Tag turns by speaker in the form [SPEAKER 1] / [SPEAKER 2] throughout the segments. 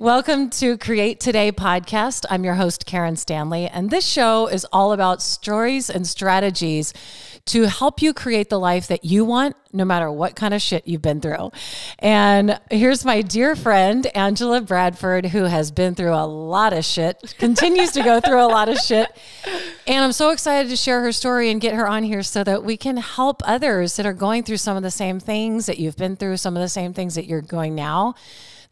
[SPEAKER 1] Welcome to Create Today podcast. I'm your host, Karen Stanley, and this show is all about stories and strategies to help you create the life that you want, no matter what kind of shit you've been through. And here's my dear friend, Angela Bradford, who has been through a lot of shit, continues to go through a lot of shit. And I'm so excited to share her story and get her on here so that we can help others that are going through some of the same things that you've been through, some of the same things that you're going now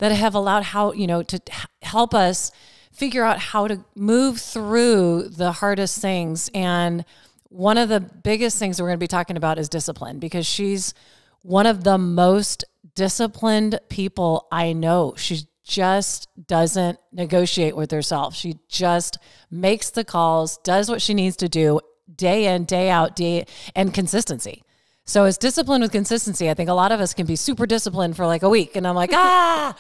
[SPEAKER 1] that have allowed how, you know, to help us figure out how to move through the hardest things. And one of the biggest things we're going to be talking about is discipline because she's one of the most disciplined people I know. She just doesn't negotiate with herself. She just makes the calls, does what she needs to do day in, day out, day and consistency. So it's discipline with consistency. I think a lot of us can be super disciplined for like a week, and I'm like, ah,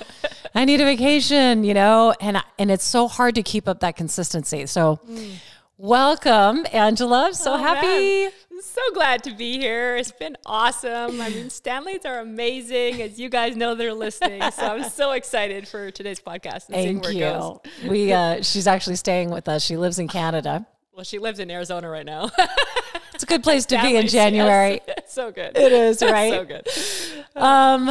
[SPEAKER 1] I need a vacation, you know, and and it's so hard to keep up that consistency. So. Mm. Welcome, Angela. I'm so oh, happy.
[SPEAKER 2] I'm so glad to be here. It's been awesome. I mean, Stanleys are amazing, as you guys know they're listening. So I'm so excited for today's podcast.
[SPEAKER 1] And Thank you. We uh, she's actually staying with us. She lives in Canada.
[SPEAKER 2] Well, she lives in Arizona right now.
[SPEAKER 1] good place to be in January.
[SPEAKER 2] Yes. so good.
[SPEAKER 1] It is, right?
[SPEAKER 2] so good.
[SPEAKER 1] Um,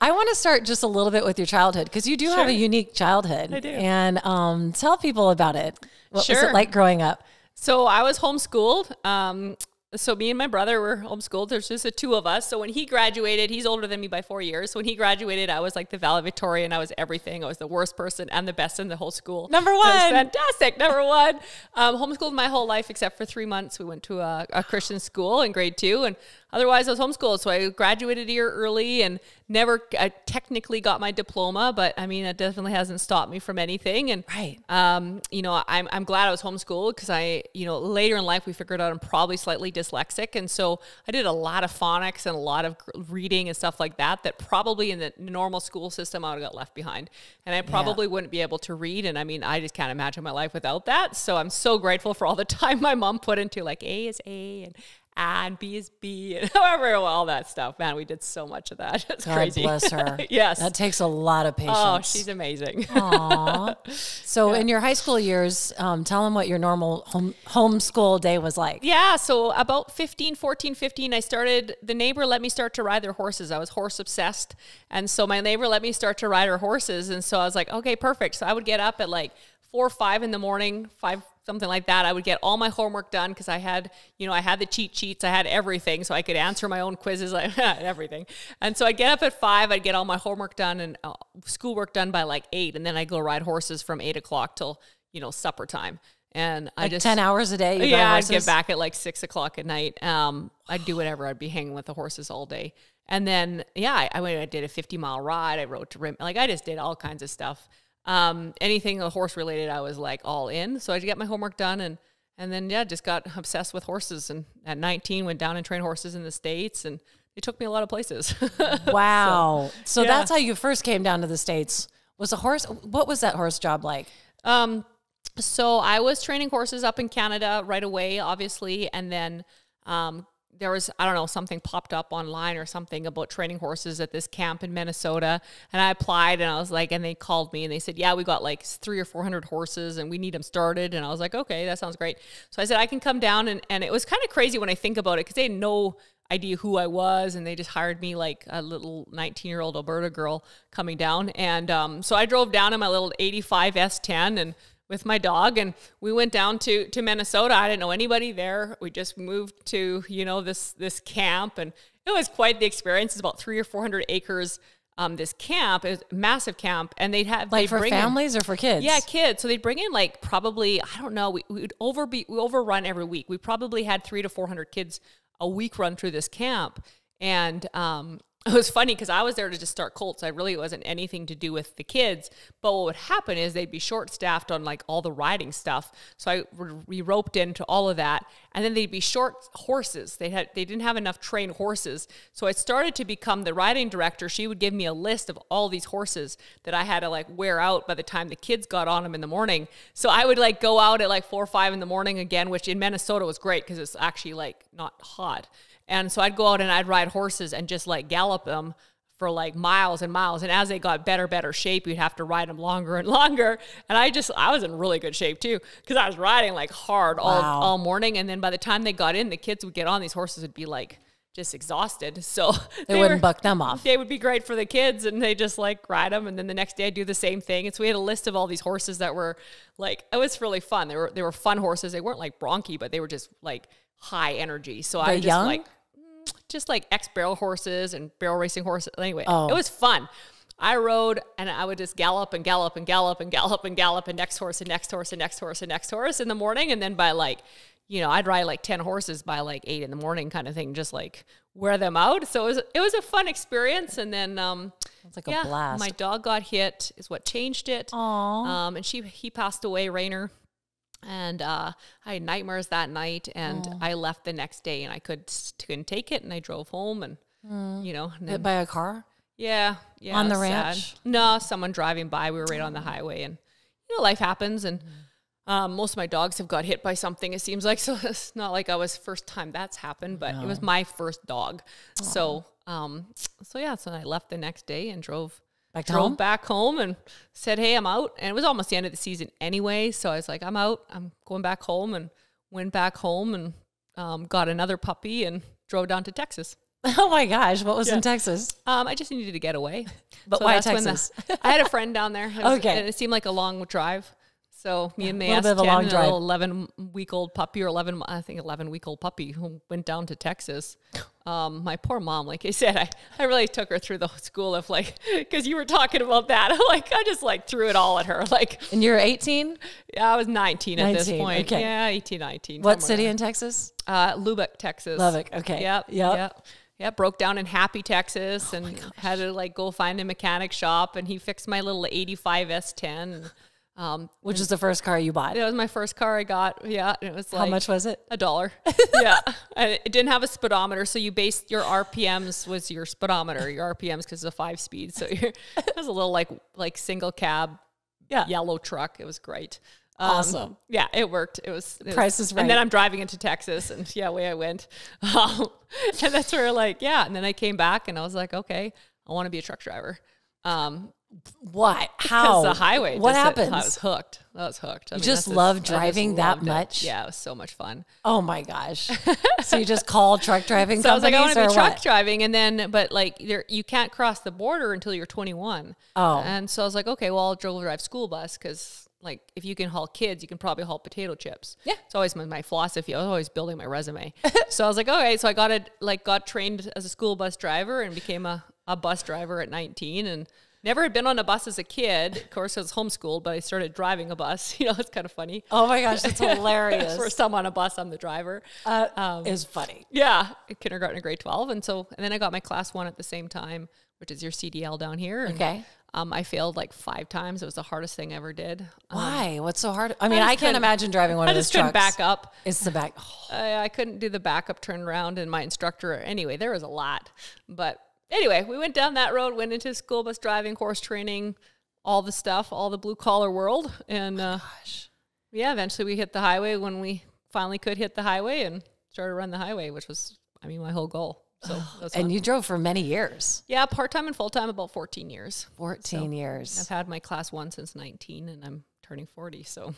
[SPEAKER 1] I want to start just a little bit with your childhood because you do sure. have a unique childhood.
[SPEAKER 2] I do.
[SPEAKER 1] And um, tell people about it. What sure. was it like growing up?
[SPEAKER 2] So I was homeschooled. Um, so me and my brother were homeschooled. There's just the two of us. So when he graduated, he's older than me by four years. So when he graduated, I was like the valedictorian. I was everything. I was the worst person and the best in the whole school.
[SPEAKER 1] Number one.
[SPEAKER 2] fantastic. Number one. Um, homeschooled my whole life except for three months. We went to a, a Christian school in grade two, and otherwise I was homeschooled. So I graduated a year early and never I technically got my diploma, but I mean, it definitely hasn't stopped me from anything. And,
[SPEAKER 1] right.
[SPEAKER 2] um, you know, I'm, I'm glad I was homeschooled because I, you know, later in life we figured out I'm probably slightly dyslexic. And so I did a lot of phonics and a lot of reading and stuff like that, that probably in the normal school system I would have got left behind. And I probably yeah. wouldn't be able to read. And I mean, I just can't imagine my life without that. So I'm so grateful for all the time my mom put into like A is A and and B is B and however all that stuff. Man, we did so much of that. It's
[SPEAKER 1] God
[SPEAKER 2] crazy.
[SPEAKER 1] bless her.
[SPEAKER 2] yes.
[SPEAKER 1] That takes a lot of oh, patience.
[SPEAKER 2] Oh, she's amazing.
[SPEAKER 1] Aww. So yeah. in your high school years, um, tell them what your normal home homeschool day was like.
[SPEAKER 2] Yeah. So about 15, 14, 15, I started, the neighbor let me start to ride their horses. I was horse obsessed. And so my neighbor let me start to ride her horses. And so I was like, okay, perfect. So I would get up at like four or five in the morning, five something like that. I would get all my homework done because I had, you know, I had the cheat sheets, I had everything, so I could answer my own quizzes, I had everything. And so I'd get up at five, I'd get all my homework done and uh, schoolwork done by like eight, and then I'd go ride horses from eight o'clock till you know supper time. And
[SPEAKER 1] like
[SPEAKER 2] I just
[SPEAKER 1] ten hours a day.
[SPEAKER 2] yeah, I'd get back at like six o'clock at night. Um, I'd do whatever. I'd be hanging with the horses all day. And then yeah, I, I went. I did a fifty mile ride. I rode to Rim. Like I just did all kinds of stuff. Um, anything horse related, I was like all in. So I get my homework done and and then yeah, just got obsessed with horses. And at 19, went down and trained horses in the states, and it took me a lot of places.
[SPEAKER 1] wow! so, so yeah. that's how you first came down to the states. Was a horse? What was that horse job like?
[SPEAKER 2] Um, so I was training horses up in Canada right away, obviously, and then um, there was I don't know something popped up online or something about training horses at this camp in Minnesota. And I applied and I was like and they called me and they said yeah we got like 3 or 400 horses and we need them started. And I was like okay that sounds great. So I said I can come down. And and it was kind of crazy when I think about it cuz they had no idea who I was. And they just hired me like a little 19 year old Alberta girl coming down. And um, so I drove down in my little 85 S10 and with my dog and we went down to to Minnesota. I didn't know anybody there. We just moved to, you know, this this camp and it was quite the experience. It's about 3 or 400 acres um, this camp is massive camp and they'd have
[SPEAKER 1] like for families
[SPEAKER 2] in,
[SPEAKER 1] or for kids
[SPEAKER 2] yeah kids so they'd bring in like probably i don't know we, would over be we overrun every week we probably had three to four hundred kids a week run through this camp and um, it was funny because I was there to just start colts. I really wasn't anything to do with the kids. But what would happen is they'd be short staffed on like all the riding stuff. So I we roped into all of that, and then they'd be short horses. They had they didn't have enough trained horses. So I started to become the riding director. She would give me a list of all these horses that I had to like wear out by the time the kids got on them in the morning. So I would like go out at like four or five in the morning again, which in Minnesota was great because it's actually like not hot. And so I'd go out and I'd ride horses and just like gallop them for like miles and miles. And as they got better, better shape, you'd have to ride them longer and longer. And I just, I was in really good shape too, because I was riding like hard all,
[SPEAKER 1] Wow.
[SPEAKER 2] all morning. And then by the time they got in, the kids would get on these horses would be like just exhausted. So
[SPEAKER 1] They, wouldn't buck them off.
[SPEAKER 2] they would be great for the kids and they just like ride them and then the next day I do the same thing. And so we had a list of all these horses that were like it was really fun. They were they were fun horses. They weren't like bronchi, but they were just like high energy. So I
[SPEAKER 1] They're
[SPEAKER 2] just
[SPEAKER 1] young?
[SPEAKER 2] like just like ex barrel horses and barrel racing horses. Anyway,
[SPEAKER 1] Oh.
[SPEAKER 2] it was fun. I rode and I would just gallop and gallop and gallop and gallop and gallop and next horse and next horse and next horse and next horse in the morning. And then by like, you know, I'd ride like 10 horses by like eight in the morning kind of thing, just like wear them out. So it was, it was a fun experience. And then, um,
[SPEAKER 1] It's like a blast.
[SPEAKER 2] my dog got hit is what changed it.
[SPEAKER 1] Aw.
[SPEAKER 2] Um, and she, he passed away, Rainer. And uh, I had nightmares that night, and I left the next day, and I could couldn't take it, and I drove home, and you know, and then-
[SPEAKER 1] Hit by a car?
[SPEAKER 2] yeah, yeah.
[SPEAKER 1] On the
[SPEAKER 2] was sad.
[SPEAKER 1] ranch?
[SPEAKER 2] No, someone driving by. We were right on the highway, and you know, life happens. And um, most of my dogs have got hit by something. It seems like so. It's not like I was first time that's happened, but it was my first dog. So, um, so yeah. So I left the next day and drove
[SPEAKER 1] Back
[SPEAKER 2] drove
[SPEAKER 1] home?
[SPEAKER 2] back home and said, "Hey, I'm out." And it was almost the end of the season anyway, so I was like, "I'm out. I'm going back home." And went back home and um, got another puppy and drove down to Texas.
[SPEAKER 1] Oh my gosh. What was in Texas?
[SPEAKER 2] Um, I just needed to get away.
[SPEAKER 1] But why
[SPEAKER 2] that's when the-
[SPEAKER 1] Texas?
[SPEAKER 2] I had a friend down there. Was-
[SPEAKER 1] Okay.
[SPEAKER 2] and it seemed like a long drive. So me and
[SPEAKER 1] little
[SPEAKER 2] Mayas,
[SPEAKER 1] bit a
[SPEAKER 2] Jen, little eleven week old puppy or eleven, I think eleven week old puppy who went down to Texas. Um, my poor mom, like I said, I, I really took her through the school of like because you were talking about that. like I just like threw it all at her. Like
[SPEAKER 1] And you're 18?
[SPEAKER 2] yeah, I was nineteen at this point.
[SPEAKER 1] okay.
[SPEAKER 2] Yeah, 18, 19.
[SPEAKER 1] What city
[SPEAKER 2] there.
[SPEAKER 1] in Texas?
[SPEAKER 2] Uh, Lubbock, Texas.
[SPEAKER 1] Lubbock, okay.
[SPEAKER 2] Yep.
[SPEAKER 1] Yep.
[SPEAKER 2] Yep. Yeah, broke down in Happy, Texas,
[SPEAKER 1] Oh
[SPEAKER 2] and had to like go find a mechanic shop, and he fixed my little '85 S10. Um,
[SPEAKER 1] Which is the first car you bought?
[SPEAKER 2] It was my first car I got. Yeah, it was like
[SPEAKER 1] How much was it?
[SPEAKER 2] a dollar. yeah, and it didn't have a speedometer, so you based your RPMs was your speedometer, your RPMs because it's a five speed. So you're, it was a little like like single cab,
[SPEAKER 1] Yeah.
[SPEAKER 2] yellow truck. It was great. Um,
[SPEAKER 1] Awesome.
[SPEAKER 2] Yeah, it worked. It was it was-
[SPEAKER 1] is
[SPEAKER 2] And then. I'm driving into Texas, and yeah, away I went. Um, and that's where like yeah, and then I came back, and I was like, okay, I want to be a truck driver. Um,
[SPEAKER 1] What?
[SPEAKER 2] because
[SPEAKER 1] How?
[SPEAKER 2] the highway.
[SPEAKER 1] What
[SPEAKER 2] just- uh,
[SPEAKER 1] happens?
[SPEAKER 2] I was hooked. I was hooked. I
[SPEAKER 1] You
[SPEAKER 2] mean,
[SPEAKER 1] just love driving that
[SPEAKER 2] loved it.
[SPEAKER 1] much?
[SPEAKER 2] Yeah, it was so much fun.
[SPEAKER 1] oh my gosh. so you just called truck driving
[SPEAKER 2] So I was like, I want to be truck
[SPEAKER 1] what?
[SPEAKER 2] driving, and then, but like, there, you can't cross the border until you're 21.
[SPEAKER 1] Oh.
[SPEAKER 2] and so I was like, okay, well, I'll drive school bus because, like, if you can haul kids, you can probably haul potato chips.
[SPEAKER 1] Yeah.
[SPEAKER 2] it's always my, my philosophy. I was always building my resume. so I was like, okay, so I got it, like, got trained as a school bus driver and became a, a bus driver at 19, and. Never had been on a bus as a kid. Of course, I was homeschooled, but I started driving a bus. You know, it's kind of funny.
[SPEAKER 1] Oh my gosh, that's hilarious.
[SPEAKER 2] First time on a bus, I'm the driver.
[SPEAKER 1] uh,
[SPEAKER 2] Um,
[SPEAKER 1] is funny.
[SPEAKER 2] Yeah, kindergarten and grade 12. And so, and then I got my class one at the same time, which is your CDL down here. And,
[SPEAKER 1] Okay.
[SPEAKER 2] Um, I failed like five times. It was the hardest thing I ever did. Um,
[SPEAKER 1] Why? What's so hard? I mean,
[SPEAKER 2] just
[SPEAKER 1] I, can't imagine driving one
[SPEAKER 2] I
[SPEAKER 1] of those
[SPEAKER 2] just couldn't
[SPEAKER 1] trucks.
[SPEAKER 2] back up.
[SPEAKER 1] It's the back. oh,
[SPEAKER 2] I, I couldn't do the backup turnaround, and my instructor, anyway, there was a lot. But anyway, we went down that road, went into school bus driving, horse training, all the stuff, all the blue collar world. And uh,
[SPEAKER 1] gosh.
[SPEAKER 2] yeah, eventually we hit the highway when we finally could hit the highway and started to run the highway, which was, I mean, my whole goal. So that was fun.
[SPEAKER 1] And you drove for many years.
[SPEAKER 2] Yeah, part time and full time, about 14 years.
[SPEAKER 1] 14 years.
[SPEAKER 2] I've had my class one since 19 and I'm turning 40. So,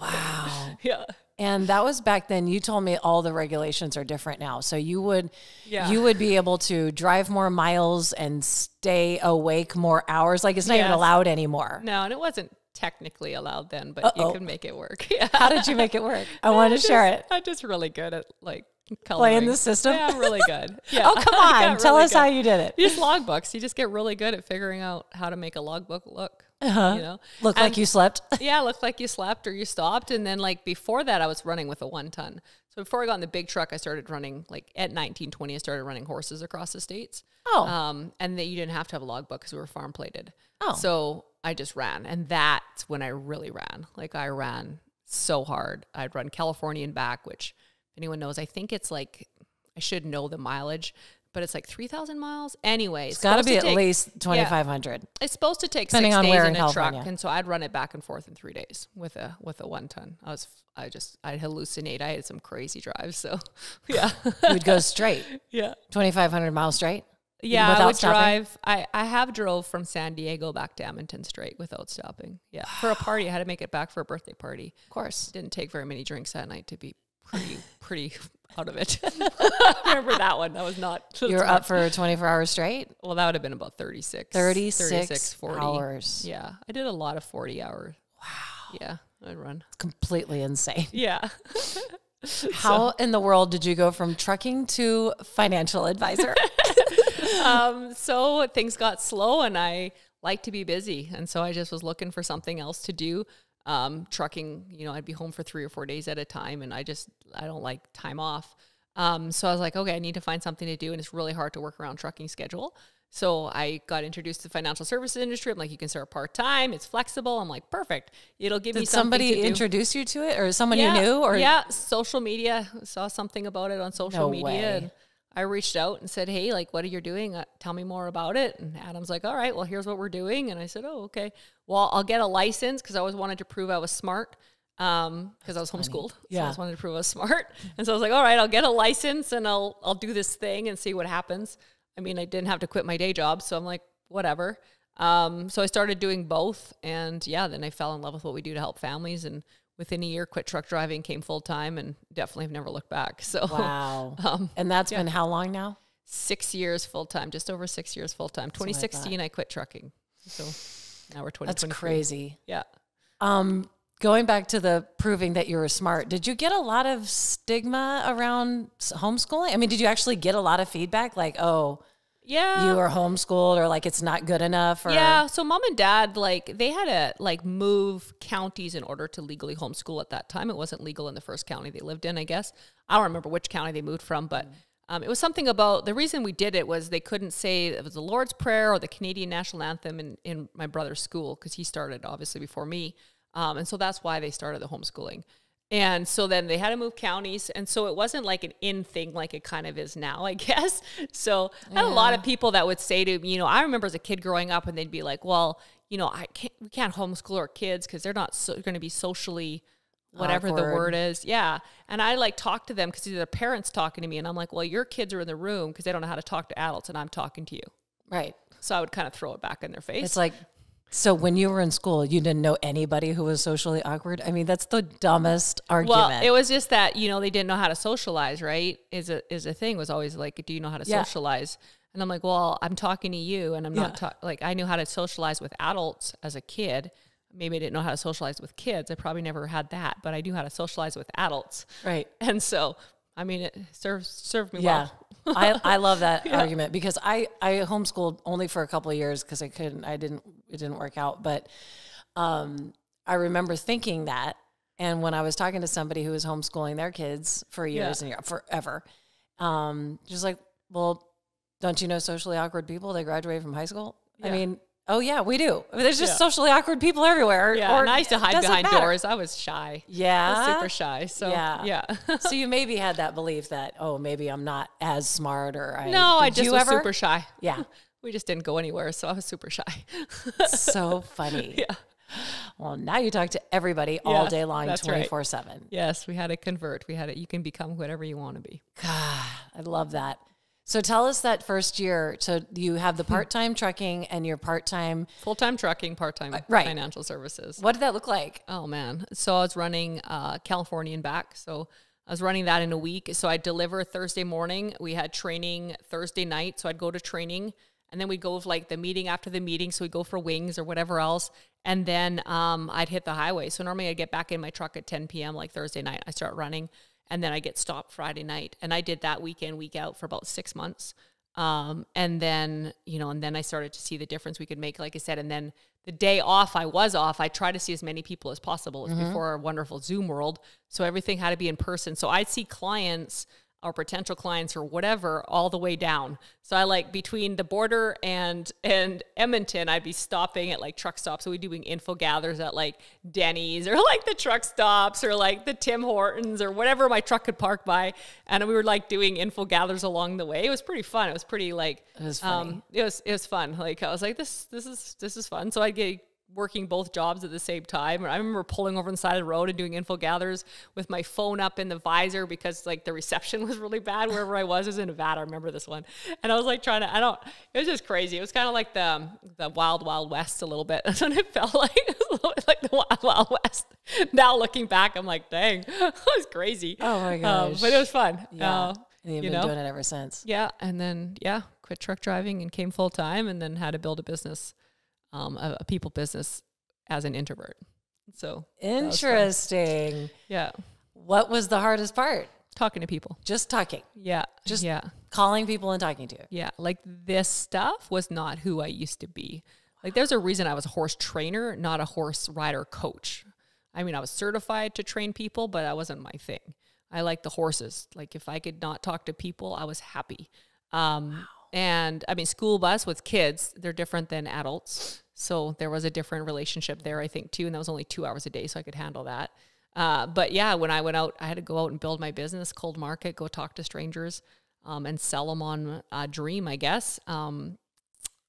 [SPEAKER 1] Wow.
[SPEAKER 2] yeah.
[SPEAKER 1] And that was back then. You told me all the regulations are different now. So you would
[SPEAKER 2] Yeah.
[SPEAKER 1] you would be able to drive more miles and stay awake more hours. Like it's not even allowed anymore.
[SPEAKER 2] No, and it wasn't technically allowed then, but
[SPEAKER 1] Uh-oh.
[SPEAKER 2] you could make it work. Yeah.
[SPEAKER 1] How did you make it work? I want to
[SPEAKER 2] just-
[SPEAKER 1] share it.
[SPEAKER 2] I'm just really good at like coloring.
[SPEAKER 1] the system?
[SPEAKER 2] Yeah, I'm really good. Yeah.
[SPEAKER 1] Oh, come on. Tell
[SPEAKER 2] really
[SPEAKER 1] us how you did it.
[SPEAKER 2] You just logbooks. You just get really good at figuring out how to make a logbook look.
[SPEAKER 1] Uh-huh.
[SPEAKER 2] You know,
[SPEAKER 1] Look like you slept.
[SPEAKER 2] yeah, it looked like you slept or you stopped. And then like before that, I was running with a one ton. So before I got in the big truck, I started running like at nineteen twenty. I started running horses across the states.
[SPEAKER 1] Oh.
[SPEAKER 2] Um, and that you didn't have to have a logbook because we were farm plated.
[SPEAKER 1] Oh.
[SPEAKER 2] So I just ran. And that's when I really ran. Like I ran so hard. I'd run California and back, which if anyone knows, I think it's like, I should know the mileage, but it's like 3,000 miles. Anyway,
[SPEAKER 1] It's got to be at least 2500.
[SPEAKER 2] it's supposed to take
[SPEAKER 1] Depending
[SPEAKER 2] six
[SPEAKER 1] on
[SPEAKER 2] days
[SPEAKER 1] where
[SPEAKER 2] in,
[SPEAKER 1] in
[SPEAKER 2] a
[SPEAKER 1] California.
[SPEAKER 2] truck, and so I'd run it back and forth in three days with a with a one ton. I was I just I'd hallucinate. I had some crazy drives, so yeah,
[SPEAKER 1] You would go straight.
[SPEAKER 2] yeah,
[SPEAKER 1] 2500 miles straight.
[SPEAKER 2] Yeah,
[SPEAKER 1] without
[SPEAKER 2] I would
[SPEAKER 1] stopping?
[SPEAKER 2] drive. I, I have drove from San Diego back to Edmonton straight without stopping. Yeah, for a party, I had to make it back for a birthday party.
[SPEAKER 1] Of course.
[SPEAKER 2] Didn't take very many drinks that night to be pretty pretty out of it. Remember that one? That was not.
[SPEAKER 1] You're
[SPEAKER 2] not-
[SPEAKER 1] up for 24 hours straight?
[SPEAKER 2] Well, that would have been about 36.
[SPEAKER 1] 36
[SPEAKER 2] 36, 40.
[SPEAKER 1] hours.
[SPEAKER 2] Yeah, I did a lot of 40 hours. Wow. Yeah, I'd run.
[SPEAKER 1] Completely insane.
[SPEAKER 2] Yeah.
[SPEAKER 1] How in the world did you go from trucking to financial advisor?
[SPEAKER 2] um, so things got slow and I like to be busy. And so I just was looking for something else to do. Um, trucking, you know, I'd be home for three or four days at a time and I just, I don't like time off. Um, so I was like, okay, I need to find something to do. And it's really hard to work around trucking schedule. So I got introduced to the financial services industry. I'm like, you can start part time. It's flexible. I'm like, perfect. It'll give me
[SPEAKER 1] Did
[SPEAKER 2] something
[SPEAKER 1] somebody
[SPEAKER 2] to do.
[SPEAKER 1] introduce you to it or someone
[SPEAKER 2] yeah,
[SPEAKER 1] you knew? Or
[SPEAKER 2] yeah, social media. Saw something about it on social
[SPEAKER 1] No
[SPEAKER 2] media,
[SPEAKER 1] way.
[SPEAKER 2] and I reached out and said, "Hey, like, what are you doing? Uh, tell me more about it." And Adam's like, "All right, well, here's what we're doing." And I said, "Oh, okay. Well, I'll get a license because I always wanted to prove I was smart." Um, because I was homeschooled, so I
[SPEAKER 1] Yeah.
[SPEAKER 2] just wanted to prove I was smart, and so I was like, "All right, I'll get a license and I'll I'll do this thing and see what happens." I mean, I didn't have to quit my day job, so I'm like, whatever. Um, so I started doing both, and yeah, then I fell in love with what we do to help families, and within a year, quit truck driving, came full time, and definitely have never looked back. So
[SPEAKER 1] Wow.
[SPEAKER 2] um,
[SPEAKER 1] and that's been how long now?
[SPEAKER 2] six years full time, just over six years full time.
[SPEAKER 1] what I
[SPEAKER 2] 2016, I, quit trucking. So now we're twenty.
[SPEAKER 1] That's crazy.
[SPEAKER 2] Yeah.
[SPEAKER 1] Um, going back to the proving that you were smart, did you get a lot of stigma around homeschooling? I mean, did you actually get a lot of feedback like, oh,
[SPEAKER 2] Yeah.
[SPEAKER 1] you were homeschooled or like it's not good enough? Or,
[SPEAKER 2] Yeah, so mom and dad like they had to like move counties in order to legally homeschool at that time. It wasn't legal in the first county they lived in, I guess. I don't remember which county they moved from, but um, it was something about the reason we did it was they couldn't say it was the Lord's Prayer or the Canadian national anthem in, in my brother's school because he started obviously before me, um, and so that's why they started the homeschooling. And so then they had to move counties. And so it wasn't like an in thing like it kind of is now, I guess. So I had a lot of people that would say to me, you know, I remember as a kid growing up and they'd be like, well, you know, I can't, we can't homeschool our kids because they're not so, going to be socially whatever the word is. Yeah. And I like talk to them because their parents talking to me. And I'm like, well, your kids are in the room because they don't know how to talk to adults and I'm talking to you.
[SPEAKER 1] Right.
[SPEAKER 2] So I would kind of throw it back in their face.
[SPEAKER 1] It's like, so when you were in school, you didn't know anybody who was socially awkward? I mean, that's the dumbest argument.
[SPEAKER 2] Well, it was just that you know they didn't know how to socialize. Right? Is a is a thing. Was always like, do you know how to
[SPEAKER 1] Yeah.
[SPEAKER 2] socialize? And I'm like, well, I'm talking to you, and I'm
[SPEAKER 1] Yeah.
[SPEAKER 2] not ta- like I knew how to socialize with adults as a kid. Maybe I didn't know how to socialize with kids. I probably never had that, but I knew how to socialize with adults.
[SPEAKER 1] right.
[SPEAKER 2] And so, I mean, it served served me
[SPEAKER 1] Yeah.
[SPEAKER 2] well.
[SPEAKER 1] I, I love that argument because I, I homeschooled only for a couple of years because I couldn't, I didn't, it didn't work out. But um, I remember thinking that. And when I was talking to somebody who was homeschooling their kids for years and years, forever, um, just like, well, don't you know socially awkward people? They graduate from high school. I mean, oh yeah, we do. There's just
[SPEAKER 2] Yeah.
[SPEAKER 1] socially awkward people everywhere.
[SPEAKER 2] Yeah,
[SPEAKER 1] or
[SPEAKER 2] and I used to hide behind
[SPEAKER 1] matter.
[SPEAKER 2] doors. I was shy. I was
[SPEAKER 1] Yeah.
[SPEAKER 2] super shy. So
[SPEAKER 1] Yeah.
[SPEAKER 2] yeah.
[SPEAKER 1] so you maybe had that belief that oh maybe I'm not as smart or I
[SPEAKER 2] no, I just was
[SPEAKER 1] ever?
[SPEAKER 2] super shy.
[SPEAKER 1] Yeah.
[SPEAKER 2] We just didn't go anywhere, so I was super shy.
[SPEAKER 1] so funny.
[SPEAKER 2] yeah.
[SPEAKER 1] Well, now you talk to everybody all day long,
[SPEAKER 2] that's right.
[SPEAKER 1] 24 7.
[SPEAKER 2] Yes, we had to convert. We had it. You can become whatever you want to be.
[SPEAKER 1] God, I love that. So tell us that first year. So you have the part time trucking and your part time.
[SPEAKER 2] Full time trucking, part time
[SPEAKER 1] Uh, right.
[SPEAKER 2] financial services.
[SPEAKER 1] What did that look like?
[SPEAKER 2] Oh man. So I was running uh, California and back. So I was running that in a week. So I'd deliver Thursday morning. We had training Thursday night. So I'd go to training and then we'd go with like the meeting after the meeting. So we'd go for wings or whatever else. And then um, I'd hit the highway. So normally I'd get back in my truck at 10 p.m. like Thursday night. I start running and then I get stopped Friday night. And I did that week in, week out for about six months. Um, and then, you know, and then I started to see the difference we could make, like I said. And then the day off, I was off. I tried to see as many people as possible. It was before our wonderful Zoom world. So everything had to be in person. So I'd see clients or potential clients or whatever all the way down. So I like between the border and and Edmonton, I'd be stopping at like truck stops. So we'd be doing info gathers at like Denny's or like the truck stops or like the Tim Hortons or whatever my truck could park by. And we were like doing info gathers along the way. It was pretty fun. It was pretty like
[SPEAKER 1] It was funny.
[SPEAKER 2] um it was it was fun. Like I was like this this is this is fun. So I'd get working both jobs at the same time. I remember pulling over on the side of the road and doing info gathers with my phone up in the visor because like the reception was really bad wherever I was. It was in Nevada. I remember this one. And I was like trying to, I don't, it was just crazy. It was kind of like the, the wild, wild west a little bit. That's what it felt like. It was like the wild, wild west. Now looking back, I'm like, dang, it was crazy.
[SPEAKER 1] Oh my
[SPEAKER 2] Um, but it was fun.
[SPEAKER 1] Yeah.
[SPEAKER 2] Uh,
[SPEAKER 1] and you've
[SPEAKER 2] you
[SPEAKER 1] been
[SPEAKER 2] know?
[SPEAKER 1] doing it ever since.
[SPEAKER 2] yeah. And then, yeah, quit truck driving and came full time and then had to build a business, um, a, a people business as an introvert. So.
[SPEAKER 1] Interesting.
[SPEAKER 2] yeah,
[SPEAKER 1] What was the hardest part?
[SPEAKER 2] talking to people.
[SPEAKER 1] Just talking,
[SPEAKER 2] Yeah.
[SPEAKER 1] Just-
[SPEAKER 2] yeah.
[SPEAKER 1] calling people and talking to you.
[SPEAKER 2] Yeah. Like this stuff was not who I used to be. Like there's a reason I was a horse trainer, not a horse rider coach. I mean, I was certified to train people, but that wasn't my thing. I like the horses. Like if I could not talk to people, I was happy. Um, And I mean, school bus with kids, they're different than adults. So there was a different relationship there, I think, too. And that was only two hours a day, so I could handle that. Uh, but yeah, when I went out, I had to go out and build my business, cold market, go talk to strangers um, and sell them on a dream, I guess, um,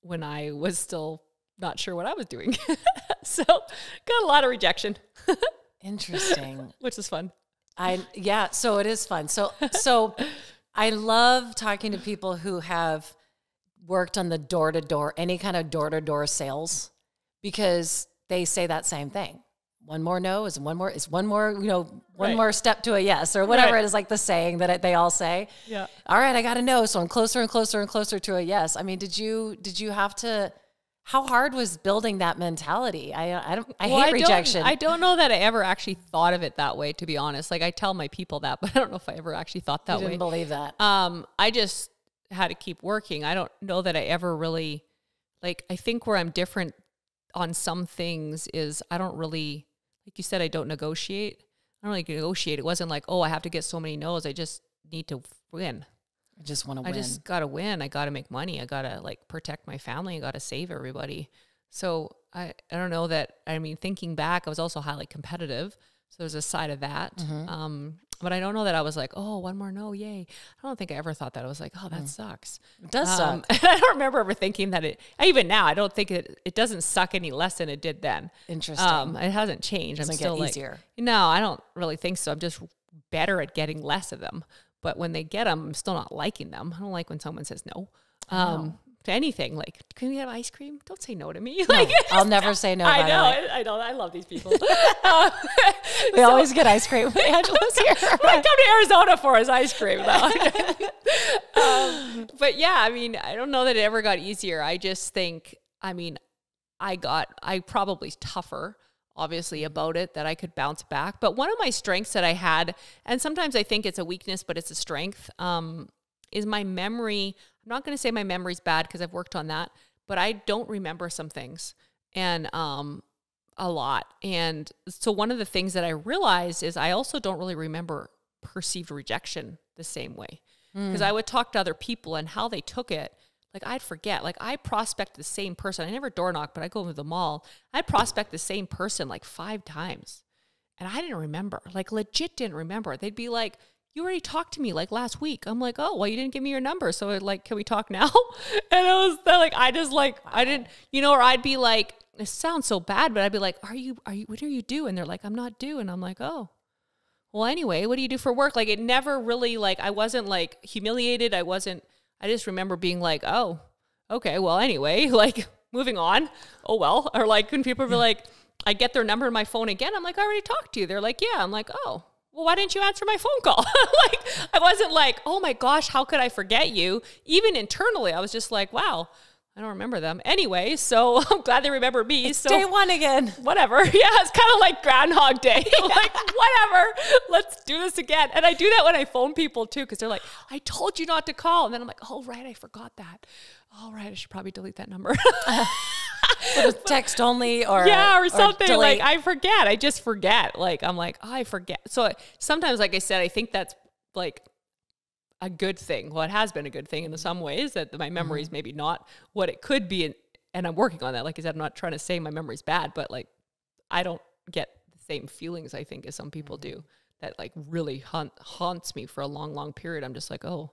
[SPEAKER 2] when I was still not sure what I was doing. so got a lot of rejection,
[SPEAKER 1] Interesting.
[SPEAKER 2] which is fun.
[SPEAKER 1] I yeah, so it is fun. So so I love talking to people who have worked on the door to door, any kind of door to door sales, because they say that same thing. One more no is one more is one more you know one
[SPEAKER 2] Right.
[SPEAKER 1] more step to a yes or whatever
[SPEAKER 2] Right.
[SPEAKER 1] it is like the saying that they all say.
[SPEAKER 2] Yeah.
[SPEAKER 1] All right, I got to know, so I'm closer and closer and closer to a yes. I mean, did you did you have to? How hard was building that mentality? I I don't I
[SPEAKER 2] Well,
[SPEAKER 1] hate
[SPEAKER 2] don't-
[SPEAKER 1] rejection.
[SPEAKER 2] I don't know that I ever actually thought of it that way, to be honest. Like I tell my people that, but I don't know if I ever actually thought that
[SPEAKER 1] I didn't
[SPEAKER 2] way.
[SPEAKER 1] believe that.
[SPEAKER 2] Um, I just had to keep working. I don't know that I ever really like I think where I'm different on some things is I don't really like you said, I don't negotiate. I don't really negotiate. It wasn't like, oh, I have to get so many no's. I just need to win.
[SPEAKER 1] I just want to win.
[SPEAKER 2] I just gotta win. I gotta make money. I gotta like protect my family. I gotta save everybody. So I, I don't know that I mean thinking back, I was also highly competitive. So there's a side of that.
[SPEAKER 1] Mm-hmm.
[SPEAKER 2] Um, but I don't know that I was like, oh, one more no, yay. I don't think I ever thought that. I was like, oh,
[SPEAKER 1] Mm.
[SPEAKER 2] that sucks.
[SPEAKER 1] it does
[SPEAKER 2] Um,
[SPEAKER 1] suck.
[SPEAKER 2] I don't remember ever thinking that it. Even now, I don't think it. It doesn't suck any less than it did then.
[SPEAKER 1] Interesting.
[SPEAKER 2] Um, it hasn't changed.
[SPEAKER 1] Doesn't
[SPEAKER 2] I'm
[SPEAKER 1] get
[SPEAKER 2] still like,
[SPEAKER 1] easier.
[SPEAKER 2] no, I don't really think so. I'm just better at getting less of them. But when they get them, I'm still not liking them. I don't like when someone says no um, to anything. Like, can we have ice cream? Don't say no to me. Like,
[SPEAKER 1] I'll never say no.
[SPEAKER 2] I know. I, I know. I love these people. Um,
[SPEAKER 1] We always get ice cream. when Angela's here.
[SPEAKER 2] I come to Arizona for his ice cream. though. um, but yeah, I mean, I don't know that it ever got easier. I just think, I mean, I got, I probably tougher, obviously, about it that I could bounce back. But one of my strengths that I had, and sometimes I think it's a weakness, but it's a strength, um, is my memory. I'm not going to say my memory's bad because I've worked on that, but I don't remember some things. And um, a lot. And so one of the things that I realized is I also don't really remember perceived rejection the same way. Because I would talk to other people and how they took it. Like I'd forget. Like I prospect the same person. I never door knock, but I go to the mall. I prospect the same person like five times. And I didn't remember. Like legit didn't remember. They'd be like, you already talked to me like last week. I'm like, oh, well, you didn't give me your number. So like, can we talk now? And it was like, I just like, I didn't, you know, or I'd be like, it sounds so bad, but I'd be like, are you, are you, what are you due? And they're like, I'm not due. And I'm like, oh, well, anyway, what do you do for work? Like, it never really, like, I wasn't like humiliated. I wasn't, I just remember being like, oh, okay, well, anyway, like, moving on. Oh, well. Or like, when people be like, I get their number in my phone again, I'm like, I already talked to you. They're like, yeah. I'm like, oh, well, why didn't you answer my phone call? like, I wasn't like, oh my gosh, how could I forget you? Even internally, I was just like, wow, I don't remember them. Anyway, so I'm glad they remember me. so
[SPEAKER 1] Day one again.
[SPEAKER 2] whatever. Yeah, it's kind of like Groundhog Day. like, whatever. Let's do this again. And I do that when I phone people too, because they're like, I told you not to call. And then I'm like, oh, right, I forgot that. All right, I should probably delete that number.
[SPEAKER 1] Text only or
[SPEAKER 2] yeah, or something. like. I forget. I just forget. Like, I'm like, oh, I forget. So sometimes, like I said, I think that's like a good thing. Well, it has been a good thing in mm-hmm. some ways that my memory is mm-hmm. maybe not what it could be. And, and I'm working on that. Like I said, I'm not trying to say my memory's bad, but like I don't get the same feelings I think as some people mm-hmm. do that like really haunt, haunts me for a long, long period. I'm just like, oh,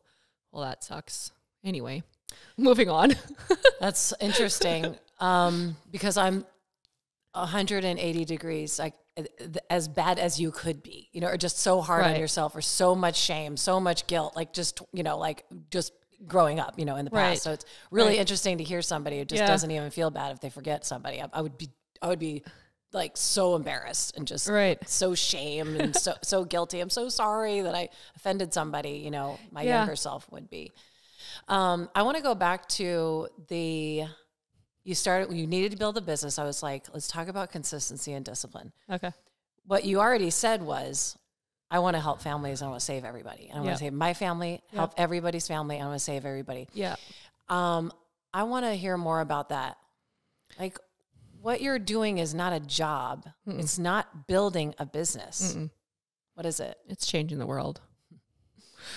[SPEAKER 2] well, that sucks. Anyway, moving on.
[SPEAKER 1] That's interesting. Um, because I'm 180 degrees, like as bad as you could be, you know, or just so hard on yourself, or so much shame, so much guilt, like just you know, like just growing up, you know, in the past.
[SPEAKER 2] Right.
[SPEAKER 1] So it's really
[SPEAKER 2] Right.
[SPEAKER 1] interesting to hear somebody who just
[SPEAKER 2] Yeah.
[SPEAKER 1] doesn't even feel bad if they forget somebody. I, I would be, I would be like so embarrassed and just
[SPEAKER 2] Right.
[SPEAKER 1] so shame and so so guilty. I'm so sorry that I offended somebody. You know, my
[SPEAKER 2] Yeah.
[SPEAKER 1] younger self would be. Um, I want to go back to the. You started. when You needed to build a business. I was like, let's talk about consistency and discipline.
[SPEAKER 2] Okay.
[SPEAKER 1] What you already said was, I want to help families. I want to save everybody. I want to save my family, help everybody's family. I want to save everybody.
[SPEAKER 2] Yeah.
[SPEAKER 1] Um, I want to hear more about that. Like, what you're doing is not a job. It's not building a business. What is it?
[SPEAKER 2] It's changing the world.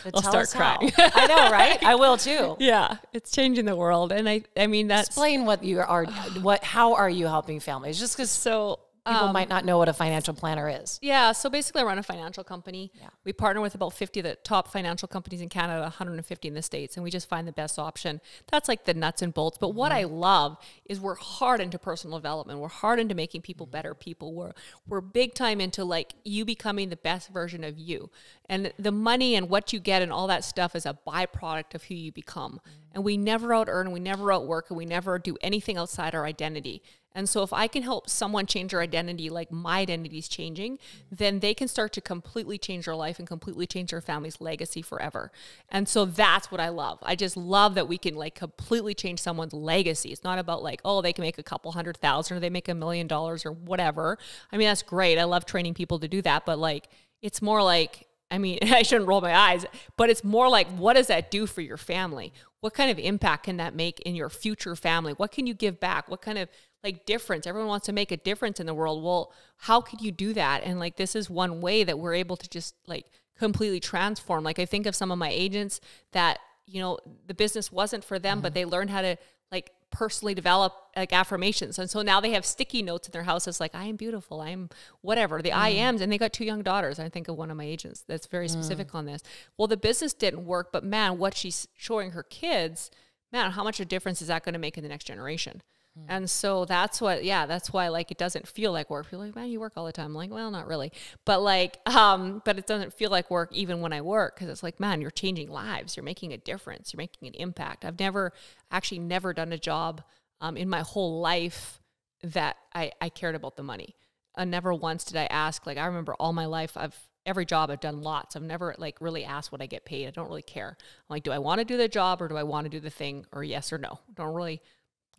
[SPEAKER 1] But
[SPEAKER 2] I'll start crying.
[SPEAKER 1] I know, right? I will too.
[SPEAKER 2] Yeah. It's changing the world. And I, I mean, that's
[SPEAKER 1] Explain what you are. What? How are you helping families? Just because
[SPEAKER 2] so.
[SPEAKER 1] people
[SPEAKER 2] um,
[SPEAKER 1] might not know what a financial planner is.
[SPEAKER 2] Yeah, so basically, I run a financial company. Yeah. We partner with about 50 of the top financial companies in Canada, 150 in the States, and we just find the best option. That's like the nuts and bolts. But what I love is we're hard into personal development. We're hard into making people better people. We're, we're big time into like you becoming the best version of you. And the money and what you get and all that stuff is a byproduct of who you become. And we never out earn, we never outwork, and we never do anything outside our identity. And so if I can help someone change their identity like my identity is changing, then they can start to completely change their life and completely change their family's legacy forever. And so that's what I love. I just love that we can like completely change someone's legacy. It's not about like, oh, they can make a couple hundred thousand or they make a million dollars or whatever. I mean, that's great. I love training people to do that, but like it's more like I mean, I shouldn't roll my eyes, but it's more like what does that do for your family? What kind of impact can that make in your future family? What can you give back? What kind of like difference? Everyone wants to make a difference in the world. Well, how could you do that? And like this is one way that we're able to just like completely transform. Like I think of some of my agents that, you know, the business wasn't for them, but mm-hmm. they learned how to like personally develop like affirmations. And so now they have sticky notes in their house. It's like, I am beautiful. I am whatever, the mm. I ams. And they got two young daughters. I think of one of my agents that's very mm. specific on this. Well, the business didn't work, but man, what she's showing her kids, man, how much of a difference is that going to make in the next generation? And so that's what, yeah, that's why like it doesn't feel like work. People like, man, you work all the time. I'm like, well, not really, but like, um, but it doesn't feel like work even when I work because it's like, man, you're changing lives. You're making a difference. You're making an impact. I've never actually never done a job um, in my whole life that I, I cared about the money. Uh, never once did I ask. Like I remember all my life, I've every job I've done lots. I've never like really asked what I get paid. I don't really care. I'm like, do I want to do the job or do I want to do the thing or yes or no? Don't really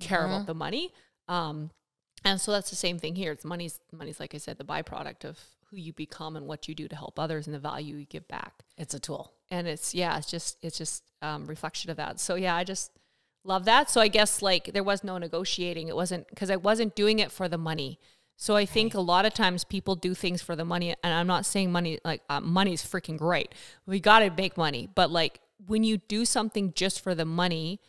[SPEAKER 2] care about the money. Um, and so that's the same thing here. It's money's money's like I said, the byproduct of who you become and what you do to help others and the value you give back.
[SPEAKER 1] It's a tool.
[SPEAKER 2] And it's yeah, it's just it's just um, reflection of that. So yeah, I just love that. So I guess like there was no negotiating. It wasn't because I wasn't doing it for the money. So I think a lot of times people do things for the money, and I'm not saying money like uh, money's freaking great. We got to make money, but like when you do something just for the money,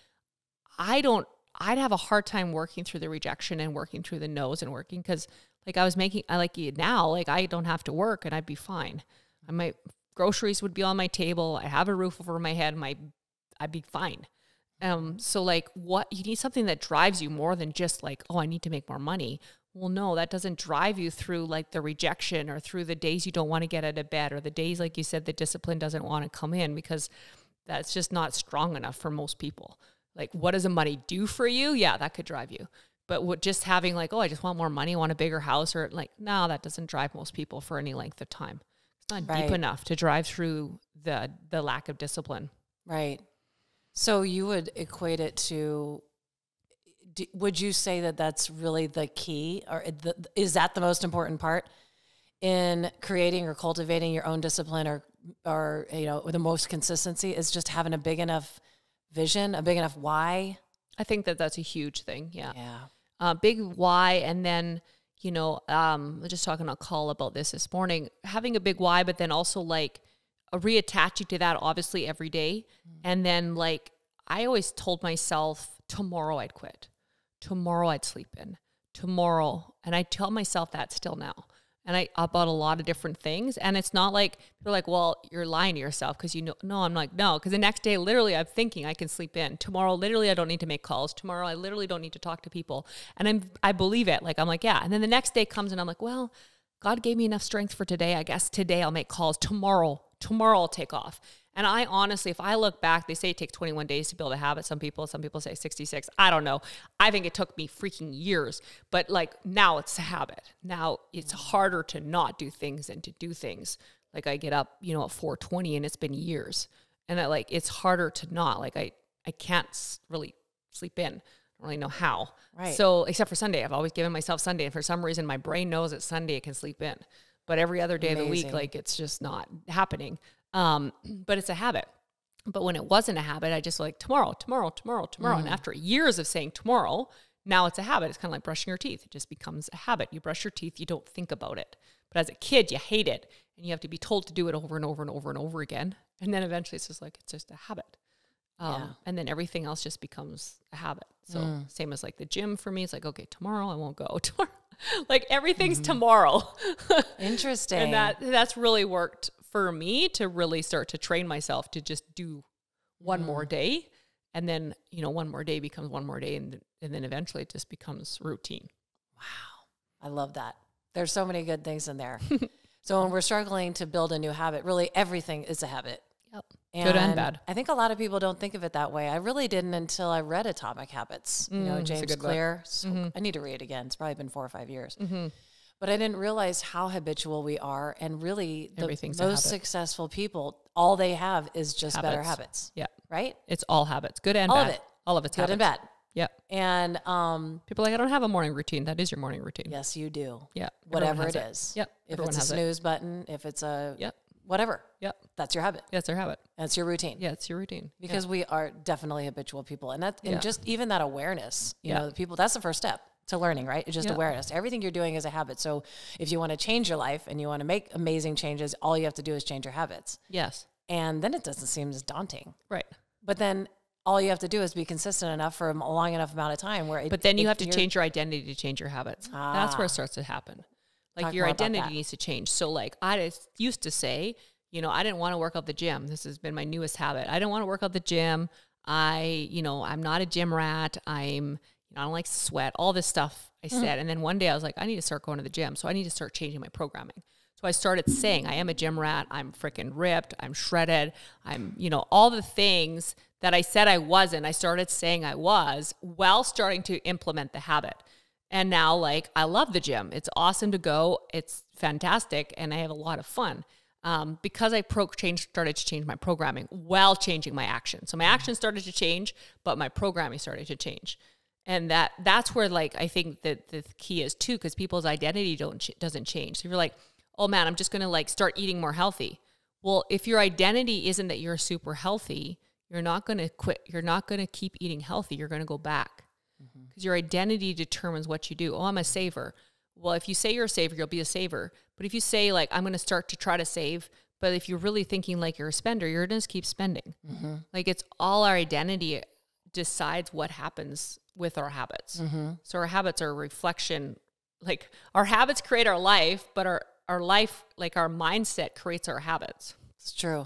[SPEAKER 2] I don't. I'd have a hard time working through the rejection and working through the no's and working because like I was making. I like now. Like I don't have to work and I'd be fine. I might groceries would be on my table. I have a roof over my head. My I'd be fine. Um, so like what you need something that drives you more than just like, oh, I need to make more money. Well, no, that doesn't drive you through like the rejection or through the days you don't want to get out of bed or the days, like you said, the discipline doesn't want to come in because that's just not strong enough for most people. Like, what does the money do for you? Yeah, that could drive you. But what just having like, oh, I just want more money, I want a bigger house, or like, no, that doesn't drive most people for any length of time. It's not
[SPEAKER 1] Right.
[SPEAKER 2] deep enough to drive through the the lack of discipline.
[SPEAKER 1] Right. So you would equate it to. Would you say that that's really the key, or is that the most important part in creating or cultivating your own discipline, or or you know the most consistency is just having a big enough vision, a big enough why?
[SPEAKER 2] I think that that's a huge thing. Yeah.
[SPEAKER 1] Yeah.
[SPEAKER 2] uh, big why and then you know um, just talking on a call about this this morning having a big why but then also like reattaching to that obviously every day. and then like i always told myself tomorrow i'd quit tomorrow i'd sleep in tomorrow and i tell myself that still now and I about a lot of different things. And it's not like are like, well, you're lying to yourself because you know. No, I'm like, no, because the next day, literally, I'm thinking I can sleep in. Tomorrow, literally, I don't need to make calls. Tomorrow, I literally don't need to talk to people. And I'm I believe it. Like I'm like, yeah. And then the next day comes, and I'm like, well, God gave me enough strength for today. I guess today I'll make calls. Tomorrow, tomorrow I'll take off. And I honestly, if I look back, they say it takes 21 days to build a habit. Some people, some people say 66. I don't know. I think it took me freaking years, but like now it's a habit. Now it's harder to not do things than to do things. Like I get up, you know, at 420 and it's been years. And I like, it's harder to not like, I, I can't really sleep in. I don't really know how.
[SPEAKER 1] Right.
[SPEAKER 2] So except for Sunday, I've always given myself Sunday. And for some reason, my brain knows that Sunday it can sleep in. But every other day of the week, like it's just not happening. Um, but it's a habit. But when it wasn't a habit, I just like tomorrow, tomorrow, tomorrow, tomorrow.
[SPEAKER 1] Mm.
[SPEAKER 2] And after years of saying tomorrow, now it's a habit. It's kind of like brushing your teeth. It just becomes a habit. You brush your teeth, you don't think about it. But as a kid, you hate it and you have to be told to do it over and over and over and over again. And then eventually it's just like, it's just a habit. Um,
[SPEAKER 1] Yeah.
[SPEAKER 2] And then everything else just becomes a habit. So
[SPEAKER 1] Mm.
[SPEAKER 2] same as like the gym for me, it's like, okay, tomorrow I won't go. Tomorrow, like everything's
[SPEAKER 1] Mm-hmm.
[SPEAKER 2] tomorrow.
[SPEAKER 1] Interesting.
[SPEAKER 2] and that that's really worked for me to really start to train myself to just do one more
[SPEAKER 1] Mm.
[SPEAKER 2] day and then you know one more day becomes one more day and, and then eventually it just becomes routine Wow.
[SPEAKER 1] I love that. There's so many good things in there. so when we're struggling to build a new habit, really everything is a habit.
[SPEAKER 2] yep good and bad
[SPEAKER 1] I think a lot of people don't think of it that way. I really didn't until I read Atomic Habits. you know,
[SPEAKER 2] Mm,
[SPEAKER 1] James. Clear. So I need to read it again. It's probably been four or five years.
[SPEAKER 2] Mm-hmm.
[SPEAKER 1] But I didn't realize how habitual we are. And really, the
[SPEAKER 2] Everything's
[SPEAKER 1] most
[SPEAKER 2] habit.
[SPEAKER 1] successful people, all they have is just better
[SPEAKER 2] Habits.
[SPEAKER 1] habits,
[SPEAKER 2] yeah
[SPEAKER 1] right?
[SPEAKER 2] it's all habits good and
[SPEAKER 1] All of
[SPEAKER 2] bad
[SPEAKER 1] it.
[SPEAKER 2] all of it's
[SPEAKER 1] Good
[SPEAKER 2] habits
[SPEAKER 1] and bad.
[SPEAKER 2] yeah
[SPEAKER 1] And um,
[SPEAKER 2] people are like i don't have a morning routine that is your morning routine
[SPEAKER 1] yes, you do.
[SPEAKER 2] yeah
[SPEAKER 1] Whatever
[SPEAKER 2] has
[SPEAKER 1] it is.
[SPEAKER 2] yep
[SPEAKER 1] If
[SPEAKER 2] everyone
[SPEAKER 1] it's a
[SPEAKER 2] has it
[SPEAKER 1] snooze button, if it's a
[SPEAKER 2] yep
[SPEAKER 1] whatever,
[SPEAKER 2] yep
[SPEAKER 1] that's your habit.
[SPEAKER 2] yeah it's their habit
[SPEAKER 1] That's your routine.
[SPEAKER 2] yeah it's your routine Yeah.
[SPEAKER 1] because we are definitely habitual people and that
[SPEAKER 2] Yeah.
[SPEAKER 1] and just even that awareness you
[SPEAKER 2] Yeah.
[SPEAKER 1] know the people that's the first step to learning right it's just
[SPEAKER 2] Yeah.
[SPEAKER 1] awareness everything you're doing is a habit so if you want to change your life and you want to make amazing changes all you have to do is change your habits
[SPEAKER 2] yes
[SPEAKER 1] and then it doesn't seem as daunting
[SPEAKER 2] right
[SPEAKER 1] but then all you have to do is be consistent enough for a long enough amount of time where it,
[SPEAKER 2] But then you
[SPEAKER 1] it-
[SPEAKER 2] have to change your identity to change your habits. That's where
[SPEAKER 1] Ah.
[SPEAKER 2] it starts to happen. Like
[SPEAKER 1] Talk
[SPEAKER 2] your identity needs to change. So like I used to say, you know, I didn't want to work out the gym. This has been my newest habit. I don't want to work out the gym. I, you know, I'm not a gym rat. I'm, I don't like sweat. All this stuff I
[SPEAKER 1] Mm-hmm.
[SPEAKER 2] said. And then one day I was like, I need to start going to the gym. So I need to start changing my programming. So I started saying, I am a gym rat. I'm freaking ripped. I'm shredded. I'm, you know, all the things that I said I wasn't. I started saying I was while starting to implement the habit. And now, like, I love the gym. It's awesome to go. It's fantastic, and I have a lot of fun um, because I pro changed, started to change my programming while changing my action. So my action started to change, but my programming started to change, and that that's where like I think that the key is too, because people's identity don't ch- doesn't change. So you're like, oh man, I'm just gonna like start eating more healthy. Well, if your identity isn't that you're super healthy, you're not gonna quit. You're not gonna keep eating healthy. You're gonna go back mm-hmm. because your identity determines what you do. Oh, I'm a saver. Well, if you say you're a saver, you'll be a saver. But if you say like I'm going to start to try to save, but if you're really thinking like you're a spender, you're going to keep spending. Mm-hmm. Like it's all our identity decides what happens with our habits. Mm-hmm. So our habits are a reflection. Like our habits create our life, but our our life, like our mindset, creates our habits.
[SPEAKER 1] it's true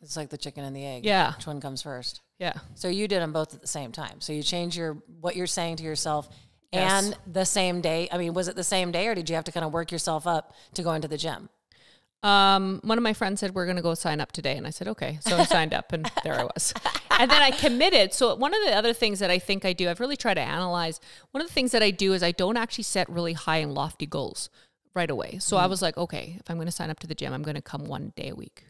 [SPEAKER 1] it's like the chicken and the egg
[SPEAKER 2] Yeah.
[SPEAKER 1] which one comes first
[SPEAKER 2] Yeah.
[SPEAKER 1] So you did them both at the same time. So you change your what you're saying to yourself
[SPEAKER 2] Yes.
[SPEAKER 1] and the same day. I mean, was it the same day or did you have to kind of work yourself up to go into the gym?
[SPEAKER 2] Um, one of my friends said we're going to go sign up today, and I said okay. So I signed up, and there I was. And then I committed. So one of the other things that I think I do, I've really tried to analyze. One of the things that I do is I don't actually set really high and lofty goals right away. So I was like, okay, if I'm going to sign up to the gym, I'm going to come one day a week.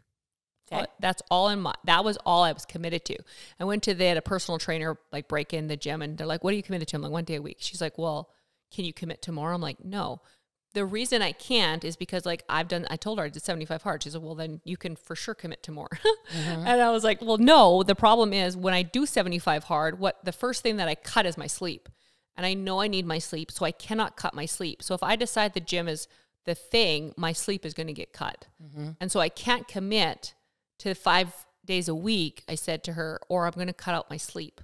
[SPEAKER 1] Okay.
[SPEAKER 2] That's all in my. That was all I was committed to. I went to they had a personal trainer like break in the gym, and they're like, "What are you committed to?" I'm like, "One day a week." She's like, "Well, can you commit tomorrow?" I'm like, "No." The reason I can't is because like I've done. I told her I did 75 hard. She said, "Well, then you can for sure commit to more." Mm-hmm. and I was like, "Well, no. The problem is when I do 75 hard, what the first thing that I cut is my sleep, and I know I need my sleep, so I cannot cut my sleep. So if I decide the gym is the thing, my sleep is going to get cut, mm-hmm. and so I can't commit." to five days a week, I said to her, or I'm going to cut out my sleep.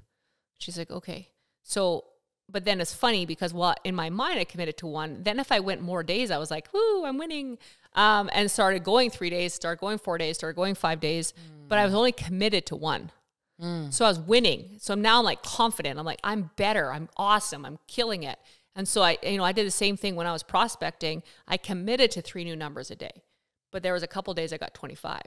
[SPEAKER 2] She's like, okay. So but then it's funny because well, in my mind, I committed to one. Then if I went more days, I was like, "Woo, I'm winning," um, and started going three days, started going four days, started going five days. Mm. But I was only committed to one. Mm. So I was winning. So now I'm like confident. I'm like, I'm better. I'm awesome. I'm killing it. And so I, you know, I did the same thing when I was prospecting. I committed to three new numbers a day, but there was a couple days I got 25.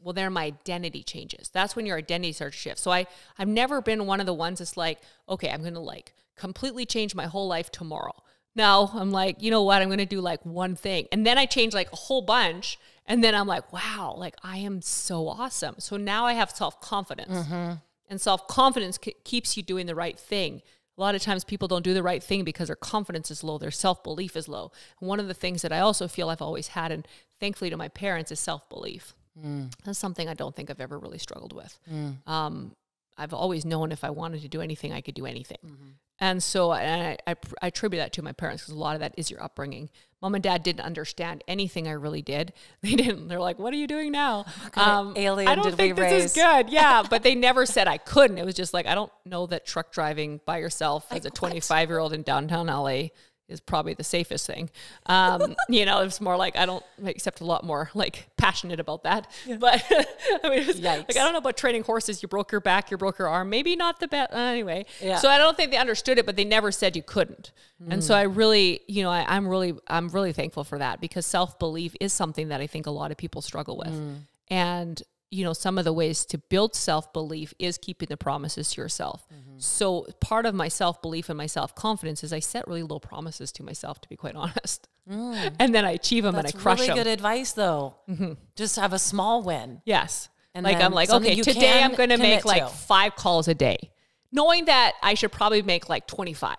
[SPEAKER 2] Well, there my identity changes. That's when your identity starts to shift. So I, I've never been one of the ones that's like, okay, I'm going to like completely change my whole life tomorrow. No, I'm like, you know what? I'm going to do like one thing. And then I change like a whole bunch. And then I'm like, wow, like I am so awesome. So now I have self confidence. Mm-hmm. And self confidence keeps you doing the right thing. A lot of times people don't do the right thing because their confidence is low, their self belief is low. And one of the things that I also feel I've always had, and thankfully to my parents, is self belief. Mm. That's something I don't think I've ever really struggled with. Mm. Um, I've always known if I wanted to do anything, I could do anything. Mm-hmm. And so I, I, I, attribute that to my parents because a lot of that is your upbringing. Mom and dad didn't understand anything I really did. They didn't. They're like, "What are you doing now?"
[SPEAKER 1] Um, alien I don't think this raise?
[SPEAKER 2] is good. Yeah, but they never said I couldn't. It was just like I don't know that truck driving by yourself as a 25 year old in downtown LA is probably the safest thing. Um, you know, it's more like I don't accept a lot more like passionate about that. Yeah. But I mean, like I don't know about training horses. You broke your back, you broke your arm. Maybe not the best. Uh, anyway, yeah. so I don't think they understood it, but they never said you couldn't. Mm. And so I really, you know, I, am really, I'm really thankful for that because self belief is something that I think a lot of people struggle with. Mm. And you know, some of the ways to build self belief is keeping the promises to yourself. Mm-hmm. So, part of my self belief and my self confidence is I set really low promises to myself, to be quite honest. Mm. And then I achieve them That's and I crush really
[SPEAKER 1] them. Really good advice, though. Mm-hmm. Just have a small win.
[SPEAKER 2] Yes. And like, I'm like, okay, today I'm going to make like five calls a day, knowing that I should probably make like 25.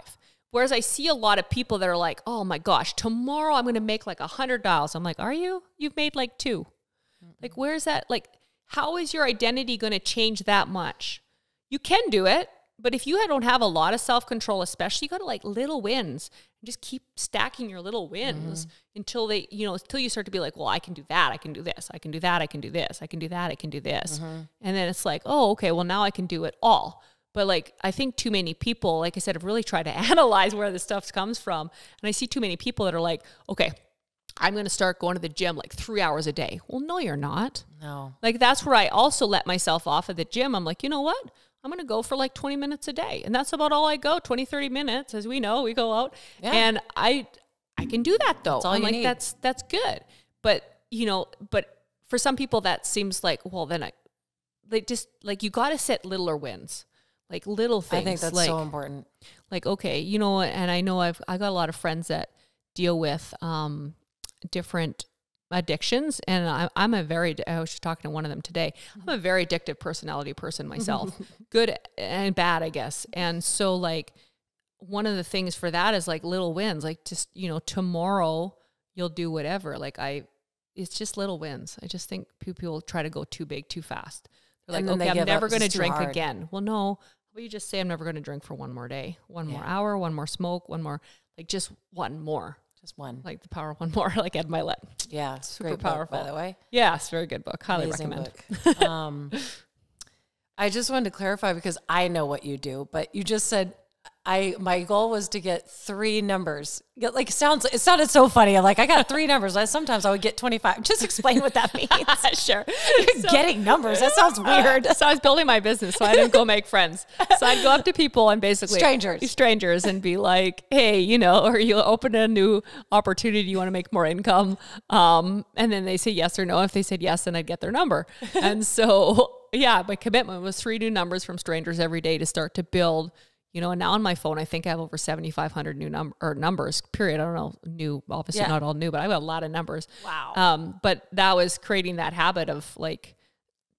[SPEAKER 2] Whereas I see a lot of people that are like, oh my gosh, tomorrow I'm going to make like a hundred dollars. I'm like, are you? You've made like 2 mm-hmm. Like, where's that? Like, how is your identity going to change that much? You can do it, but if you don't have a lot of self control, especially, you got to like little wins and just keep stacking your little wins mm-hmm. until they, you know, until you start to be like, well, I can do that. I can do this. I can do that. I can do this. I can do that. I can do this. Mm-hmm. And then it's like, oh, okay, well, now I can do it all. But like, I think too many people, like I said, have really tried to analyze where this stuff comes from. And I see too many people that are like, okay, I'm going to start going to the gym like three hours a day. Well, no, you're not.
[SPEAKER 1] No.
[SPEAKER 2] Like that's where I also let myself off at the gym. I'm like, you know what? I'm going to go for like 20 minutes a day. And that's about all I go 20, 30 minutes. As we know, we go out yeah. and I, I can do that though. That's all I'm like, need. that's, that's good. But you know, but for some people that seems like, well, then I, they just like, you got to set littler wins like little things. I
[SPEAKER 1] think that's
[SPEAKER 2] like,
[SPEAKER 1] so important.
[SPEAKER 2] Like, okay, you know, and I know I've I got a lot of friends that deal with um different addictions and I, am a very i was just talking to one of them today. I'm a very addictive personality person myself good and bad i guess. And so like one of the things for that is like little wins like just you know tomorrow you'll do whatever. Like i it's just little wins. I just think people try to go too big too fast. They're like okay i'm never going to drink hard. again. Well no. Well you just say i'm never going to drink for one more day one yeah. more hour one more smoke one more like just one more
[SPEAKER 1] just one.
[SPEAKER 2] Like the power of one more, like Ed Mylett.
[SPEAKER 1] Yeah, super great powerful. Book, by the way.
[SPEAKER 2] Yes, very good book. Highly Amazing recommend. um,
[SPEAKER 1] I just wanted to clarify because I know what you do, but you just said I my goal was to get three numbers. Like sounds it sounded so funny. I'm like I got three numbers. I, sometimes I would get 25. Just explain what that means.
[SPEAKER 2] sure.
[SPEAKER 1] So, getting numbers. That sounds weird.
[SPEAKER 2] Uh, so I was building my business, so I didn't go make friends. So I'd go up to people and basically
[SPEAKER 1] strangers,
[SPEAKER 2] strangers, and be like, "Hey, you know," or you open a new opportunity. You want to make more income, um, and then they say yes or no. If they said yes, then I'd get their number. and so yeah, my commitment was three new numbers from strangers every day to start to build you know, and now on my phone, I think I have over 7,500 new number or numbers, period. I don't know, new, obviously yeah. not all new, but I have a lot of numbers.
[SPEAKER 1] Wow.
[SPEAKER 2] Um, but that was creating that habit of like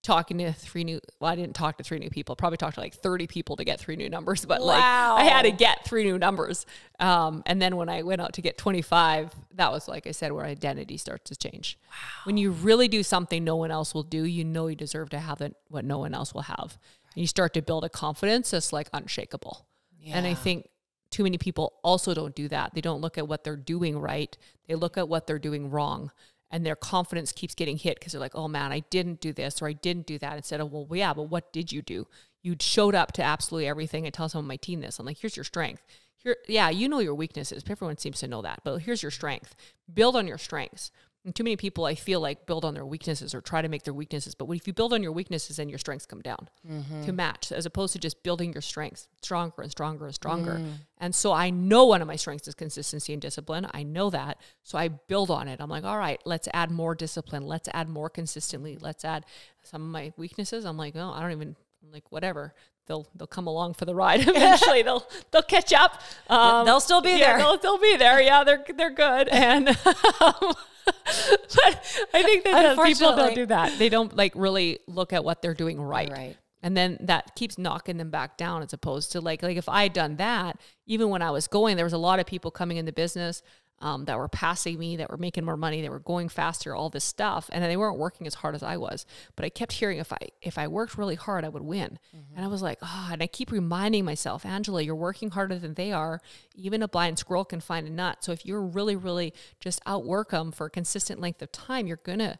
[SPEAKER 2] talking to three new, well, I didn't talk to three new people, probably talked to like 30 people to get three new numbers, but wow. like I had to get three new numbers. Um, and then when I went out to get 25, that was, like I said, where identity starts to change. Wow. When you really do something no one else will do, you know, you deserve to have it, what no one else will have and you start to build a confidence that's like unshakable. Yeah. And I think too many people also don't do that. They don't look at what they're doing right. They look at what they're doing wrong. And their confidence keeps getting hit because they're like, oh man, I didn't do this or I didn't do that. Instead of, well, yeah, but what did you do? You showed up to absolutely everything. I tell some of my team this. I'm like, here's your strength. here, yeah, you know your weaknesses. Everyone seems to know that, but here's your strength. Build on your strengths. And too many people, I feel like, build on their weaknesses or try to make their weaknesses. But if you build on your weaknesses, then your strengths come down mm-hmm. to match, as opposed to just building your strengths stronger and stronger and stronger. Mm. And so I know one of my strengths is consistency and discipline. I know that. So I build on it. I'm like, all right, let's add more discipline. Let's add more consistently. Let's add some of my weaknesses. I'm like, oh, I don't even, I'm like, whatever. They'll they'll come along for the ride eventually. they'll they'll catch up. Um,
[SPEAKER 1] They'll still be
[SPEAKER 2] yeah,
[SPEAKER 1] there.
[SPEAKER 2] They'll still be there. Yeah, they're they're good. And um, but I think that people don't do that. They don't like really look at what they're doing right.
[SPEAKER 1] Right.
[SPEAKER 2] And then that keeps knocking them back down as opposed to like like if I had done that, even when I was going, there was a lot of people coming in the business um, that were passing me, that were making more money, that were going faster, all this stuff, and they weren't working as hard as I was. But I kept hearing if I if I worked really hard, I would win. And I was like, oh, and I keep reminding myself, Angela, you're working harder than they are. Even a blind squirrel can find a nut. So if you're really, really just outwork them for a consistent length of time, you're gonna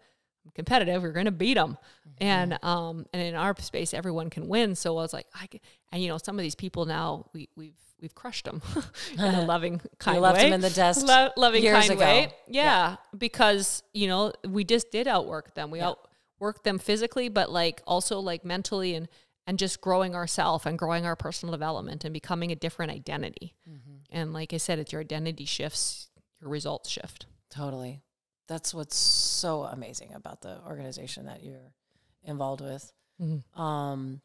[SPEAKER 2] competitive. You're going to beat them, and um, and in our space, everyone can win. So I was like, I can, and you know, some of these people now we we've we've crushed them in a loving kind
[SPEAKER 1] left
[SPEAKER 2] way.
[SPEAKER 1] them in the dust
[SPEAKER 2] Lo- loving kind
[SPEAKER 1] ago.
[SPEAKER 2] way. Yeah, because you know we just did outwork them. We outworked them physically, but like also like mentally and and just growing ourselves and growing our personal development and becoming a different identity.
[SPEAKER 1] Mm-hmm.
[SPEAKER 2] And like I said, it's your identity shifts, your results shift.
[SPEAKER 1] Totally. That's what's so amazing about the organization that you're involved with.
[SPEAKER 2] Mm-hmm.
[SPEAKER 1] Um,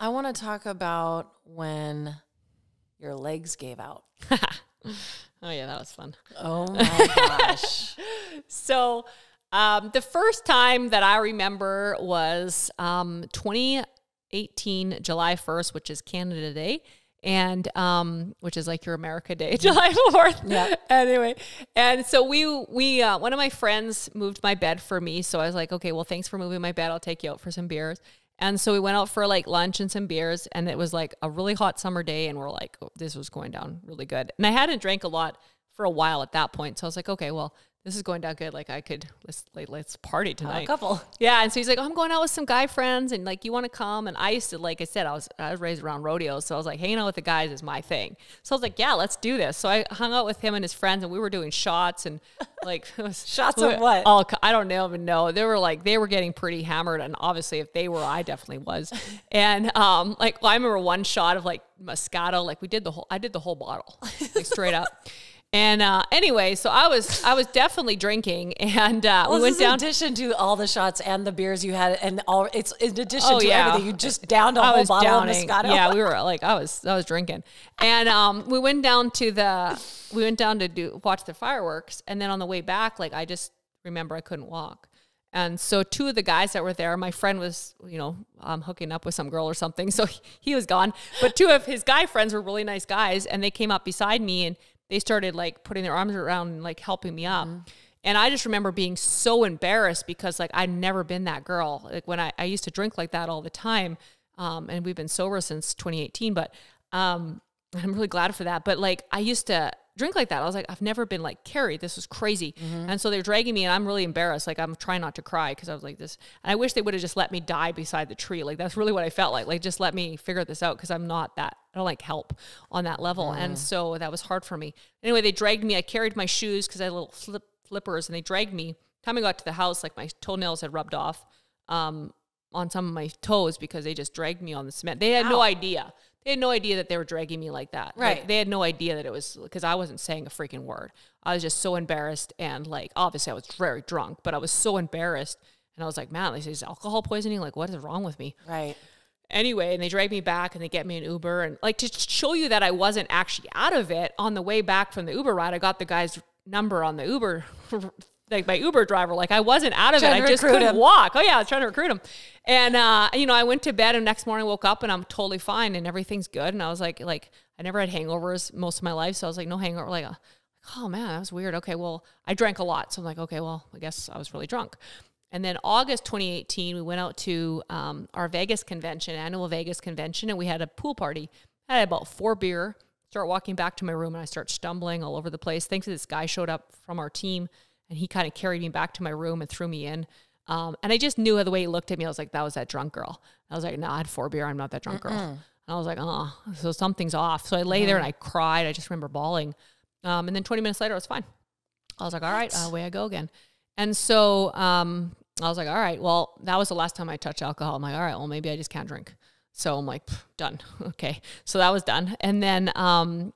[SPEAKER 1] I want to talk about when your legs gave out.
[SPEAKER 2] Oh yeah, that was fun.
[SPEAKER 1] Oh my gosh.
[SPEAKER 2] So, um, the first time that I remember was um, 2018, July 1st, which is Canada Day, and um, which is like your America Day, July 4th.
[SPEAKER 1] Yeah.
[SPEAKER 2] Anyway, and so we we uh, one of my friends moved my bed for me, so I was like, okay, well, thanks for moving my bed. I'll take you out for some beers. And so we went out for like lunch and some beers, and it was like a really hot summer day, and we're like, oh, this was going down really good. And I hadn't drank a lot for a while at that point, so I was like, okay, well, this is going down good. Like I could let's like, let's party
[SPEAKER 1] A
[SPEAKER 2] tonight.
[SPEAKER 1] couple.
[SPEAKER 2] Yeah, and so he's like, oh, I'm going out with some guy friends, and like, you want to come? And I used to, like I said, I was I was raised around rodeos, so I was like, hanging out with the guys is my thing. So I was like, yeah, let's do this. So I hung out with him and his friends, and we were doing shots and like
[SPEAKER 1] Shots of what?
[SPEAKER 2] I don't know, even know. They were like they were getting pretty hammered, and obviously, if they were, I definitely was. and um, like I remember one shot of like Moscato, like we did the whole, I did the whole bottle, like straight up. And uh, anyway, so I was I was definitely drinking, and uh,
[SPEAKER 1] Well,
[SPEAKER 2] we went
[SPEAKER 1] is in
[SPEAKER 2] down.
[SPEAKER 1] addition to all the shots and the beers you had, and all it's in addition
[SPEAKER 2] Oh,
[SPEAKER 1] to
[SPEAKER 2] yeah.
[SPEAKER 1] everything. You just downed a
[SPEAKER 2] I
[SPEAKER 1] whole bottle
[SPEAKER 2] downing.
[SPEAKER 1] of Moscato.
[SPEAKER 2] Yeah, we were like, I was, I was drinking, and um, we went down to the, we went down to do watch the fireworks, and then on the way back, like I just remember I couldn't walk, and so two of the guys that were there, my friend was, you know, um, hooking up with some girl or something, so he, he was gone, but two of his guy friends were really nice guys, and they came up beside me and they started like putting their arms around and like helping me up. And I just remember being so embarrassed because like I'd never been that girl. Like when I, I used to drink like that all the time. Um, and we've been sober since 2018, but um, I'm really glad for that. But like I used to drink like that. I was like, I've never been like carried. This was crazy. And so they're dragging me and I'm really embarrassed. Like I'm trying not to cry because I was like this. And I wish they would have just let me die beside the tree. Like that's really what I felt like. Like just let me figure this out because I'm not that I don't like help on that level. And so that was hard for me. Anyway, they dragged me. I carried my shoes because I had little flip flippers and they dragged me. Time I got to the house, like my toenails had rubbed off um, on some of my toes because they just dragged me on the cement. They had no idea. They had no idea that they were dragging me like that. Like,
[SPEAKER 1] Right.
[SPEAKER 2] they had no idea that it was because I wasn't saying a freaking word. I was just so embarrassed and like obviously I was very drunk, but I was so embarrassed and I was like, man, this is alcohol poisoning. Like, what is wrong with me?
[SPEAKER 1] right.
[SPEAKER 2] anyway, and they drag me back and they get me an Uber. And like to show you that I wasn't actually out of it on the way back from the Uber ride, I got the guy's number on the Uber, like my Uber driver. Like I wasn't out of
[SPEAKER 1] Trying
[SPEAKER 2] it. I just couldn't
[SPEAKER 1] him.
[SPEAKER 2] walk. Oh yeah, I was trying to recruit him. And uh, you know, I went to bed and next morning woke up and I'm totally fine and everything's good. And I was like, like I never had hangovers most of my life, so I was like, no hangover. Like, uh, oh man, that was weird. Okay, well, I drank a lot, so I'm like, okay, well, I guess I was really drunk. And then August 2018, we went out to um, our Vegas convention, annual Vegas convention, and we had a pool party. I had about four beer. Start walking back to my room, and I start stumbling all over the place. Thankfully, this guy showed up from our team, and he kind of carried me back to my room and threw me in. Um, and I just knew the way he looked at me. I was like, that was that drunk girl. I was like, no, I had four beer. I'm not that drunk girl. And I was like, oh, so something's off. So I lay there and I cried. I just remember bawling. Um, and then 20 minutes later, I was fine. I was like, all right, away I go again. And so um, I was like, all right, well, that was the last time I touched alcohol. I'm like, all right, well, maybe I just can't drink. So I'm like, done. Okay. So that was done. And then, um,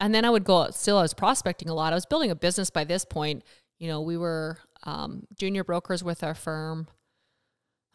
[SPEAKER 2] and then I would go still, I was prospecting a lot. I was building a business by this point. You know, we were um, junior brokers with our firm.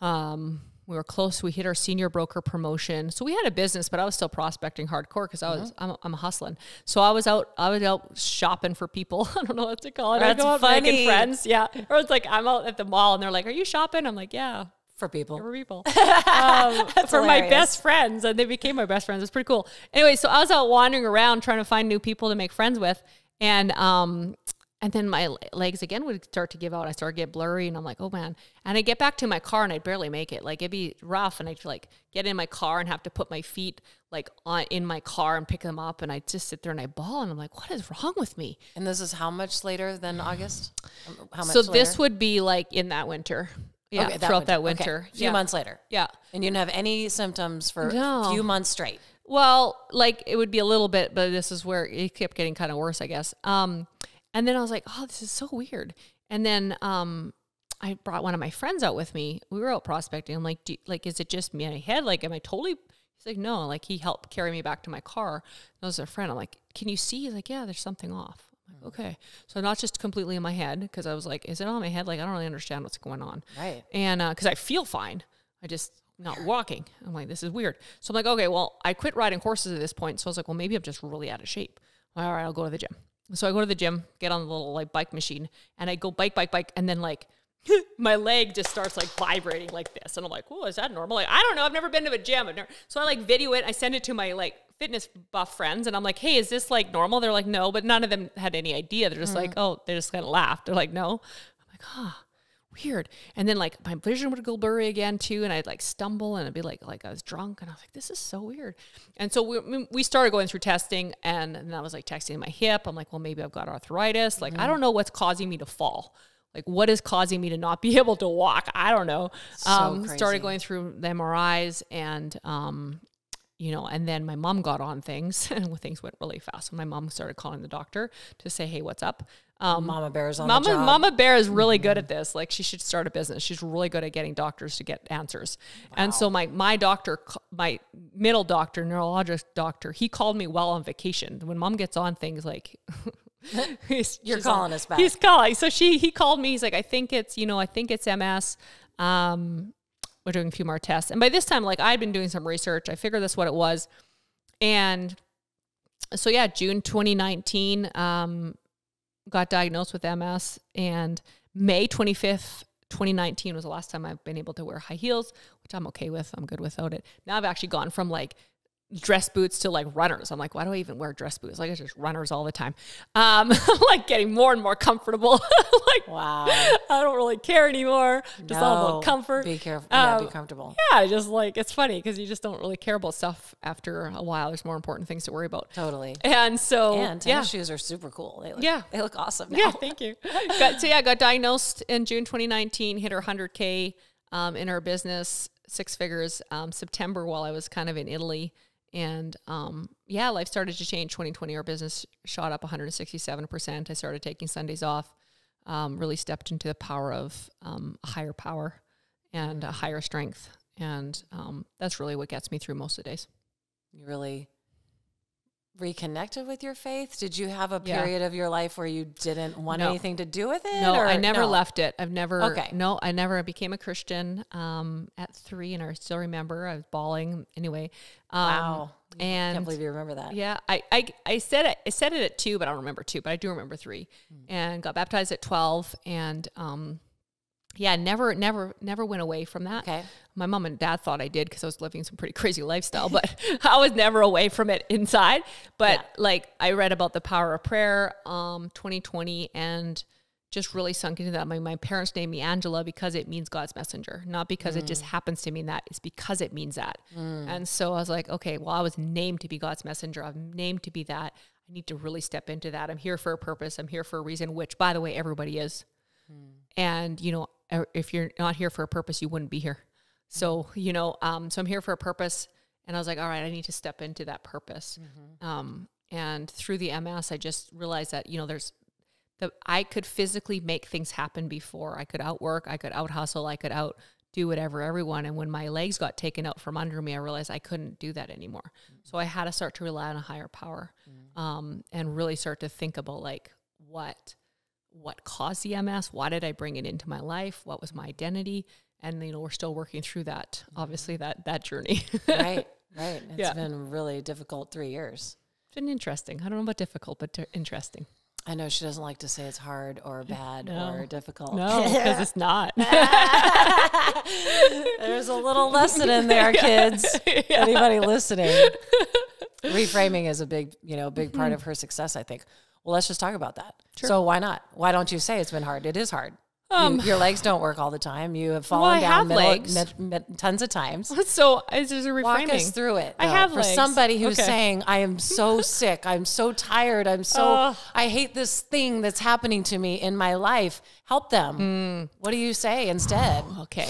[SPEAKER 2] Um, we were close. We hit our senior broker promotion. So we had a business, but I was still prospecting hardcore because I was mm-hmm. I'm, I'm hustling. So I was out I was out shopping for people. I don't know what to call it.
[SPEAKER 1] That's I go out funny. making
[SPEAKER 2] friends. Yeah. Or it's like I'm out at the mall and they're like, "Are you shopping?" I'm like, "Yeah."
[SPEAKER 1] For people.
[SPEAKER 2] For people. um, for hilarious. my best friends. And they became my best friends. It's pretty cool. Anyway, so I was out wandering around trying to find new people to make friends with. And um, and then my legs again would start to give out. I start to get blurry, and I'm like, oh man. And I get back to my car, and I'd barely make it. Like it'd be rough, and I'd like get in my car and have to put my feet like on in my car and pick them up, and I just sit there and I bawl, and I'm like, what is wrong with me?
[SPEAKER 1] And this is how much later than August? Um,
[SPEAKER 2] how much? So later? this would be like in that winter. Yeah, okay, that throughout winter. that winter.
[SPEAKER 1] Okay. A few
[SPEAKER 2] yeah.
[SPEAKER 1] months later.
[SPEAKER 2] Yeah.
[SPEAKER 1] And you didn't have any symptoms for no. a few months straight.
[SPEAKER 2] Well, like it would be a little bit, but this is where it kept getting kind of worse, I guess. Um, and then I was like, oh, this is so weird. And then um, I brought one of my friends out with me. We were out prospecting. I'm like, like, is it just me in my head? Like, am I totally? He's like, no. Like, he helped carry me back to my car. That was a friend. I'm like, can you see? He's like, yeah, there's something off. I'm like, mm. okay. So not just completely in my head because I was like, is it on my head? Like, I don't really understand what's going on.
[SPEAKER 1] Right.
[SPEAKER 2] And because uh, I feel fine, I just not walking. I'm like, this is weird. So I'm like, okay, well, I quit riding horses at this point. So I was like, well, maybe I'm just really out of shape. All right, I'll go to the gym. So I go to the gym, get on the little like bike machine, and I go bike, bike, bike, and then like my leg just starts like vibrating like this, and I'm like, "Oh, is that normal?" Like, I don't know. I've never been to a gym. So I like video it. I send it to my like fitness buff friends, and I'm like, "Hey, is this like normal?" They're like, "No," but none of them had any idea. They're just mm-hmm. like, "Oh," they just kind of laughed. They're like, "No." I'm like, "Huh." Weird. And then like my vision would go blurry again too, and I'd like stumble and it'd be like like I was drunk, and I was like, this is so weird. And so we we started going through testing, and, and I was like texting my hip. I'm like, well, maybe I've got arthritis. Like mm-hmm. I don't know what's causing me to fall. Like what is causing me to not be able to walk? I don't know. So um, started going through the MRIs and um, you know, and then my mom got on things and things went really fast. So my mom started calling the doctor to say, Hey, what's up?
[SPEAKER 1] Um, Mama Bear's on
[SPEAKER 2] Mama,
[SPEAKER 1] the job.
[SPEAKER 2] Mama Bear is really mm-hmm. good at this. Like she should start a business. She's really good at getting doctors to get answers. Wow. And so my my doctor, my middle doctor, neurologist doctor, he called me while on vacation. When mom gets on things like
[SPEAKER 1] You're calling
[SPEAKER 2] on,
[SPEAKER 1] us back.
[SPEAKER 2] He's calling. So she he called me. He's like, I think it's, you know, I think it's MS. Um, we're doing a few more tests. And by this time, like I'd been doing some research. I figured that's what it was. And so yeah, June 2019, um, got diagnosed with MS, and May 25th, 2019 was the last time I've been able to wear high heels, which I'm okay with. I'm good without it. Now I've actually gone from like dress boots to like runners. I'm like, why do I even wear dress boots? Like it's just runners all the time. Um, like getting more and more comfortable. like
[SPEAKER 1] wow,
[SPEAKER 2] I don't really care anymore. Just no, all about comfort.
[SPEAKER 1] Be careful. Um, yeah, be um, comfortable.
[SPEAKER 2] Yeah, just like it's funny because you just don't really care about stuff after a while. There's more important things to worry about.
[SPEAKER 1] Totally.
[SPEAKER 2] And so
[SPEAKER 1] and tennis yeah. shoes are super cool. They look, yeah, they look awesome. Now.
[SPEAKER 2] Yeah, thank you. got, so yeah, got diagnosed in June 2019. Hit her 100k um, in her business, six figures. Um, September while I was kind of in Italy and um, yeah, life started to change. 2020, our business shot up 167%. I started taking Sundays off, um, really stepped into the power of um, a higher power and a higher strength. And um, that's really what gets me through most of the days.
[SPEAKER 1] You really reconnected with your faith? Did you have a period yeah. of your life where you didn't want no. anything to do with it?
[SPEAKER 2] No, I never no? left it. I've never. Okay. No, I never I became a Christian um, at three, and I still remember I was bawling. Anyway.
[SPEAKER 1] Um, wow.
[SPEAKER 2] And
[SPEAKER 1] I can't believe you remember that.
[SPEAKER 2] Yeah, I, I, I said it. I said it at two, but I don't remember two, but I do remember three. Mm. And got baptized at twelve, and um, yeah, never, never, never went away from that.
[SPEAKER 1] Okay.
[SPEAKER 2] My mom and dad thought I did because I was living some pretty crazy lifestyle, but I was never away from it inside. But yeah. like I read about the power of prayer, um, 2020, and just really sunk into that. My, my parents named me Angela because it means God's messenger, not because mm. it just mm. happens to mean that. It's because it means that. Mm. And so I was like, okay, well, I was named to be God's messenger. I'm named to be that. I need to really step into that. I'm here for a purpose. I'm here for a reason, which, by the way, everybody is. Mm. And, you know, if you're not here for a purpose, you wouldn't be here. So, you know, um, so I'm here for a purpose And I was like, all right, I need to step into that purpose.
[SPEAKER 1] Mm-hmm.
[SPEAKER 2] Um, and through the MS, I just realized that, you know, there's the, I could physically make things happen before. I could outwork, I could out hustle, I could out do whatever everyone. And when my legs got taken out from under me, I realized I couldn't do that anymore. So I had to start to rely on a higher power um, and really start to think about like what what caused the MS, why did I bring it into my life, what was my identity, and you know we're still working through that. Mm-hmm. Obviously that that journey.
[SPEAKER 1] right, right. It's
[SPEAKER 2] Yeah.
[SPEAKER 1] been really difficult three years.
[SPEAKER 2] It's been interesting. I don't know about difficult, but t- interesting.
[SPEAKER 1] I know she doesn't like to say it's hard or bad
[SPEAKER 2] No.
[SPEAKER 1] or difficult.
[SPEAKER 2] No, because it's not.
[SPEAKER 1] There's a little lesson in there, kids. Anybody listening? Reframing is a big, you know, big part mm-hmm. of her success, I think. Well, let's just talk about that. So why not? Why don't you say it's been hard? It is hard. You-
[SPEAKER 2] Um,
[SPEAKER 1] your legs don't work all the time. You have fallen
[SPEAKER 2] I
[SPEAKER 1] down middle-
[SPEAKER 2] legs.
[SPEAKER 1] mid- mid- tons of times.
[SPEAKER 2] so it's just a reframing.
[SPEAKER 1] Walk us through it.
[SPEAKER 2] I have
[SPEAKER 1] for
[SPEAKER 2] legs.
[SPEAKER 1] somebody who's
[SPEAKER 2] Okay.
[SPEAKER 1] saying, "I am so sick. I'm so tired. I'm so
[SPEAKER 2] Ugh.
[SPEAKER 1] I hate this thing that's happening to me in my life." Help them.
[SPEAKER 2] Mm.
[SPEAKER 1] What do you say instead?
[SPEAKER 2] Okay.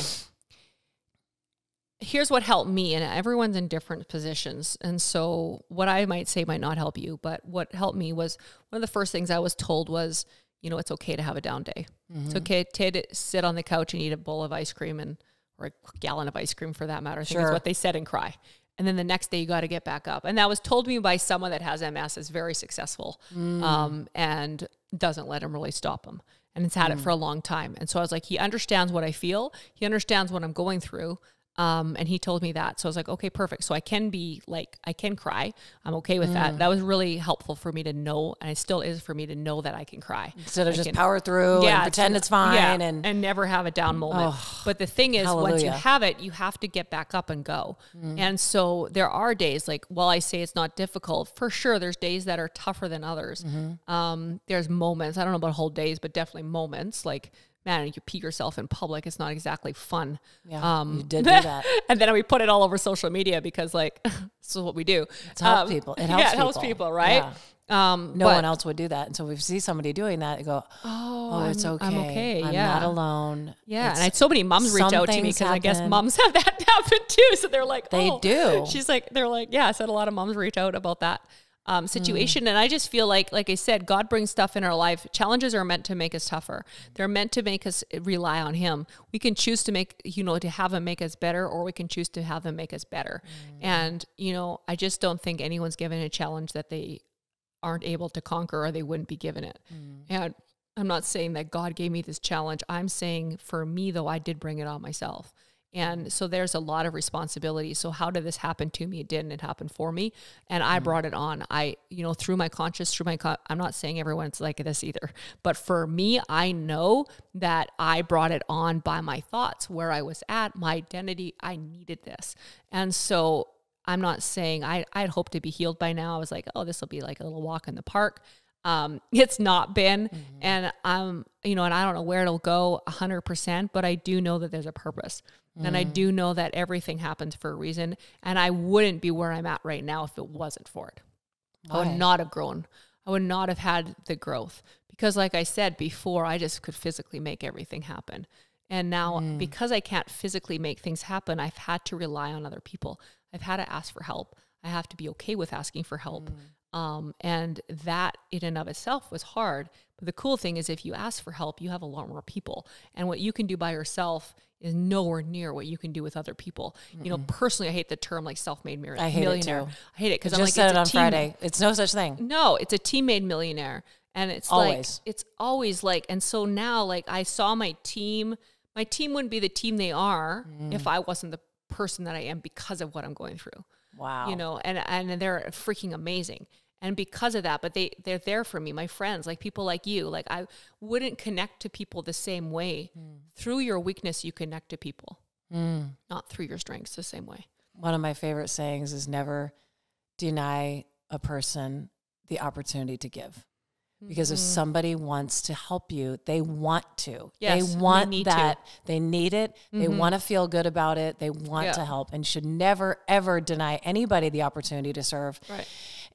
[SPEAKER 2] Here's what helped me, and everyone's in different positions. And so, what I might say might not help you, but what helped me was one of the first things I was told was, you know, it's okay to have a down day. It's mm-hmm. okay to sit on the couch and eat a bowl of ice cream and, or a gallon of ice cream for that matter. I think is what they said and cry. And then the next day you got to get back up. And that was told me by someone that has MS, is very successful mm. um, and doesn't let him really stop him. And it's had it mm. for a long time. And so I was like, he understands what I feel. He understands what I'm going through. Um, and he told me that. So I was like, okay, perfect. So I can be like, I can cry. I'm okay with that. That was really helpful for me to know. And it still is for me to know that I can cry.
[SPEAKER 1] Instead of
[SPEAKER 2] I
[SPEAKER 1] just
[SPEAKER 2] can-
[SPEAKER 1] power through and pretend it's fine
[SPEAKER 2] yeah,
[SPEAKER 1] and,
[SPEAKER 2] and never have a down moment. but the thing is, once you have it, you have to get back up and go. And so there are days like, while I say it's not difficult, for sure, there's days that are tougher than others. Um, there's moments, I don't know about whole days, but definitely moments like, man, you pee yourself in public. It's not exactly fun.
[SPEAKER 1] yeah,
[SPEAKER 2] Um,
[SPEAKER 1] you did do that.
[SPEAKER 2] and then we put it all over social media because like this is what we do.
[SPEAKER 1] To help people. It helps
[SPEAKER 2] yeah, it helps
[SPEAKER 1] people.
[SPEAKER 2] people, right? Um,
[SPEAKER 1] No
[SPEAKER 2] but-
[SPEAKER 1] one else would do that. And so if we see somebody doing that, you go, "Oh, it's okay.
[SPEAKER 2] I'm okay,
[SPEAKER 1] I'm
[SPEAKER 2] yeah.
[SPEAKER 1] not alone."
[SPEAKER 2] Yeah,
[SPEAKER 1] It's-
[SPEAKER 2] and I had so many moms reach out to me because I guess moms have that happen too. So they're like,
[SPEAKER 1] They
[SPEAKER 2] "Oh."
[SPEAKER 1] do.
[SPEAKER 2] She's like, they're like, yeah. I said a lot of moms reach out about that um, hmm. situation, and I just feel like, like I said, God brings stuff in our life. Challenges are meant to make us tougher. They're meant to make us rely on Him. We can choose to make, you know, to have Him make us better, or we can choose to have Him make us better. Hmm. And you know, I just don't think anyone's given a challenge that they aren't able to conquer or they wouldn't be given it. Hmm. And I'm not saying that God gave me this challenge. I'm saying for me, though, I did bring it on myself. And so there's a lot of responsibility. So how did this happen to me? It didn't. It happened for me, and I mm-hmm. brought it on. I, you know, through my conscious, through my. Con- I'm not saying everyone's like this either, but for me, I know that I brought it on by my thoughts, where I was at, my identity. I needed this, and so I'm not saying I I'd hope to be healed by now. I was like, oh, this will be like a little walk in the park. Um, it's not been, mm-hmm. and I'm you know, and I don't know where it'll go hundred percent, but I do know that there's a purpose, and I mm. do know that everything happens for a reason, and I wouldn't be where I'm at right now if it wasn't for it. I would not have grown. I would not have had the growth because, like I said before, I just could physically make everything happen. And now, mm. because I can't physically make things happen, I've had to rely on other people. I've had to ask for help. I have to be okay with asking for help. Mm. Um, and that in and of itself was hard. But the cool thing is, if you ask for help, you have a lot more people. And what you can do by yourself is nowhere near what you can do with other people. You know, personally, I hate the term like self-made mir-
[SPEAKER 1] I hate it
[SPEAKER 2] millionaire.
[SPEAKER 1] too.
[SPEAKER 2] I hate it because
[SPEAKER 1] I
[SPEAKER 2] I'm
[SPEAKER 1] just
[SPEAKER 2] like,
[SPEAKER 1] said
[SPEAKER 2] it's
[SPEAKER 1] it on
[SPEAKER 2] team-
[SPEAKER 1] Friday. It's no such thing.
[SPEAKER 2] no, it's a team made millionaire. And it's
[SPEAKER 1] Always.
[SPEAKER 2] like it's always like and so now like I saw my team, my team wouldn't be the team they are
[SPEAKER 1] Mm.
[SPEAKER 2] if I wasn't the person that I am because of what I'm going through.
[SPEAKER 1] Wow.
[SPEAKER 2] You know, and and they're freaking amazing. And because of that, but they they're there for me, my friends, like people like you. Like I wouldn't connect to people the same way.
[SPEAKER 1] Mm.
[SPEAKER 2] Through your weakness you connect to people. Not through your strengths the same way.
[SPEAKER 1] One of my favorite sayings is never deny a person the opportunity to give. Because if somebody wants to help you, they want to.
[SPEAKER 2] Mm-hmm. Yes,
[SPEAKER 1] they
[SPEAKER 2] they
[SPEAKER 1] want
[SPEAKER 2] to.
[SPEAKER 1] that. They need it. They want to feel good about it. They want
[SPEAKER 2] Yeah.
[SPEAKER 1] to help and should never, ever deny anybody the opportunity to serve.
[SPEAKER 2] Right.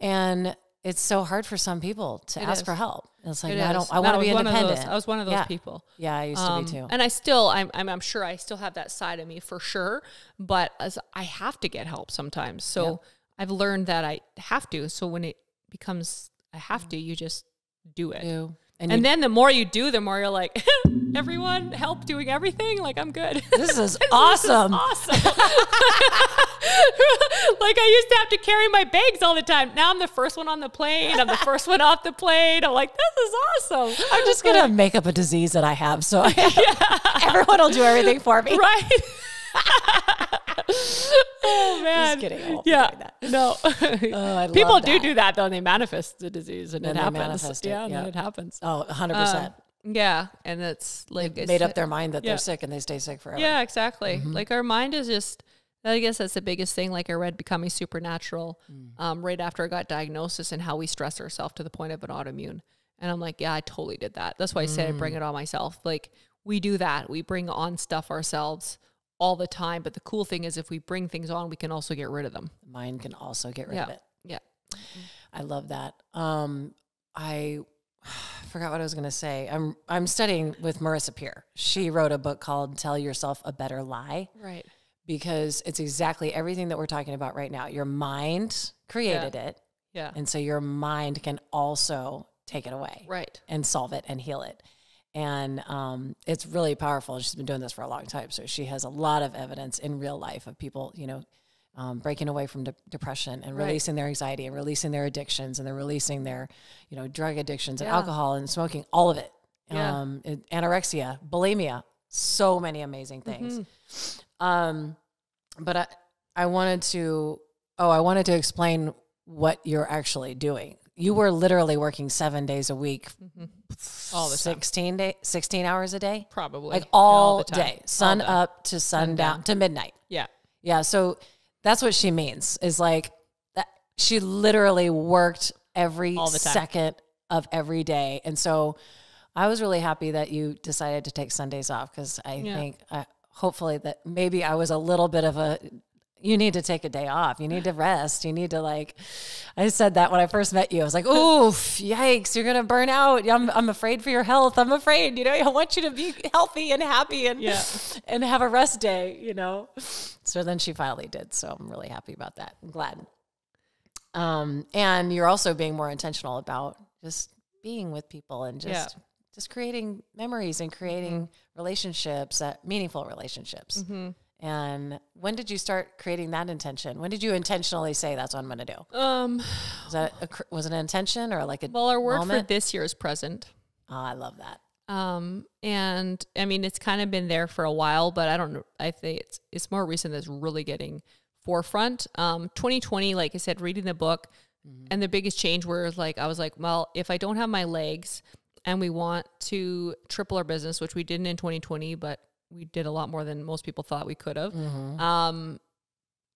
[SPEAKER 1] And it's so hard for some people to ask
[SPEAKER 2] is.
[SPEAKER 1] for help. It's like
[SPEAKER 2] It
[SPEAKER 1] I don't. I
[SPEAKER 2] And
[SPEAKER 1] want to be
[SPEAKER 2] one of those-
[SPEAKER 1] independent.
[SPEAKER 2] I was one of those
[SPEAKER 1] Yeah.
[SPEAKER 2] people.
[SPEAKER 1] Yeah, I used to
[SPEAKER 2] Um,
[SPEAKER 1] be too.
[SPEAKER 2] And I still, I'm, I'm, I'm sure I still have that side of me for sure. But as I have to get help sometimes, so
[SPEAKER 1] Yep.
[SPEAKER 2] I've learned that I have to. So when it becomes I have to, you just do it.
[SPEAKER 1] Do.
[SPEAKER 2] And,
[SPEAKER 1] you-
[SPEAKER 2] then the more you do, the more you're like, everyone help doing everything. Like I'm good.
[SPEAKER 1] this is awesome.
[SPEAKER 2] awesome. like I used to have to carry my bags all the time. Now I'm the first one on the plane. I'm the first one off the plane. I'm like, this is awesome.
[SPEAKER 1] I'm just gonna make up a disease that I have, so everyone will do everything for me.
[SPEAKER 2] right. oh man.
[SPEAKER 1] kidding. Won't be
[SPEAKER 2] yeah.
[SPEAKER 1] that.
[SPEAKER 2] No.
[SPEAKER 1] I love
[SPEAKER 2] People do
[SPEAKER 1] that.
[SPEAKER 2] do that though. They manifest the disease and
[SPEAKER 1] Then
[SPEAKER 2] it happens.
[SPEAKER 1] it,
[SPEAKER 2] yeah, and
[SPEAKER 1] yeah.
[SPEAKER 2] it happens.
[SPEAKER 1] Oh, 100
[SPEAKER 2] Um,
[SPEAKER 1] percent.
[SPEAKER 2] yeah, and it's like
[SPEAKER 1] Made up their mind that
[SPEAKER 2] yeah.
[SPEAKER 1] they're sick and they stay sick forever.
[SPEAKER 2] Yeah, exactly.
[SPEAKER 1] Mm-hmm.
[SPEAKER 2] Like our mind is just. I guess that's the biggest thing. Like I read "Becoming Supernatural"
[SPEAKER 1] Mm.
[SPEAKER 2] um, right after I got diagnosis, and how we stress ourselves to the point of an autoimmune. And I'm like, yeah, I totally did that. That's why I say I bring
[SPEAKER 1] Mm.
[SPEAKER 2] it on myself. Like we do that. We bring on stuff ourselves all the time. But the cool thing is, if we bring things on, we can also get rid of them.
[SPEAKER 1] Mind can also get rid
[SPEAKER 2] yeah,
[SPEAKER 1] of it.
[SPEAKER 2] yeah.
[SPEAKER 1] I love that. Um, I forgot what I was going to say. I'm I'm studying with Marissa Peer. She wrote a book called "Tell Yourself a Better Lie"
[SPEAKER 2] Right.
[SPEAKER 1] Because it's exactly everything that we're talking about right now. Your mind created it,
[SPEAKER 2] Yeah.
[SPEAKER 1] and so your mind can also take it away
[SPEAKER 2] Right.
[SPEAKER 1] and solve it and heal it. And um, it's really powerful. She's been doing this for a long time, so she has a lot of evidence in real life of people, you know, um, breaking away from de- depression and
[SPEAKER 2] Right.
[SPEAKER 1] releasing their anxiety and releasing their addictions and they're releasing their, you know, drug addictions and
[SPEAKER 2] Yeah.
[SPEAKER 1] alcohol and smoking, all of it.
[SPEAKER 2] Yeah.
[SPEAKER 1] Um, anorexia, bulimia, so many amazing things.
[SPEAKER 2] Mm-hmm.
[SPEAKER 1] Um, but I, I wanted to, oh, I wanted to explain what you're actually doing. You were literally working seven days a week,
[SPEAKER 2] All the time.
[SPEAKER 1] 16 day, 16 hours a day,
[SPEAKER 2] Probably.
[SPEAKER 1] like all,
[SPEAKER 2] the time.
[SPEAKER 1] day, sun
[SPEAKER 2] All
[SPEAKER 1] up to sundown to midnight.
[SPEAKER 2] Yeah.
[SPEAKER 1] Yeah. So that's what she means is like that she literally worked every
[SPEAKER 2] All
[SPEAKER 1] second of every day. And so I was really happy that you decided to take Sundays off because I
[SPEAKER 2] Yeah.
[SPEAKER 1] think uh, hopefully that maybe I was a little bit of a you need to take a day off. You need to rest. You need to like. I said that when I first met you. I was like, "Oof, yikes! You're gonna burn out. I'm, I'm afraid for your health. I'm afraid. You know, I want you to be healthy and happy and
[SPEAKER 2] Yeah.
[SPEAKER 1] and have a rest day. You know." So then she finally did. So I'm really happy about that. I'm glad. Um, and you're also being more intentional about just being with people and just just creating memories and creating relationships, that meaningful relationships. And when did you start creating that intention? When did you intentionally say that's what I'm going to do?
[SPEAKER 2] Um.
[SPEAKER 1] Was that a, was it an intention or like a
[SPEAKER 2] Well, our word
[SPEAKER 1] moment?
[SPEAKER 2] for this year is present.
[SPEAKER 1] Oh, I love that.
[SPEAKER 2] Um, and I mean, it's kind of been there for a while, but I don't. I think it's it's more recent that's really getting forefront. Um, 2020, like I said, reading the book, and the biggest change was like I was like, well, if I don't have my legs, and we want to triple our business, which we didn't in 2020, but we did a lot more than most people thought we could have. Um,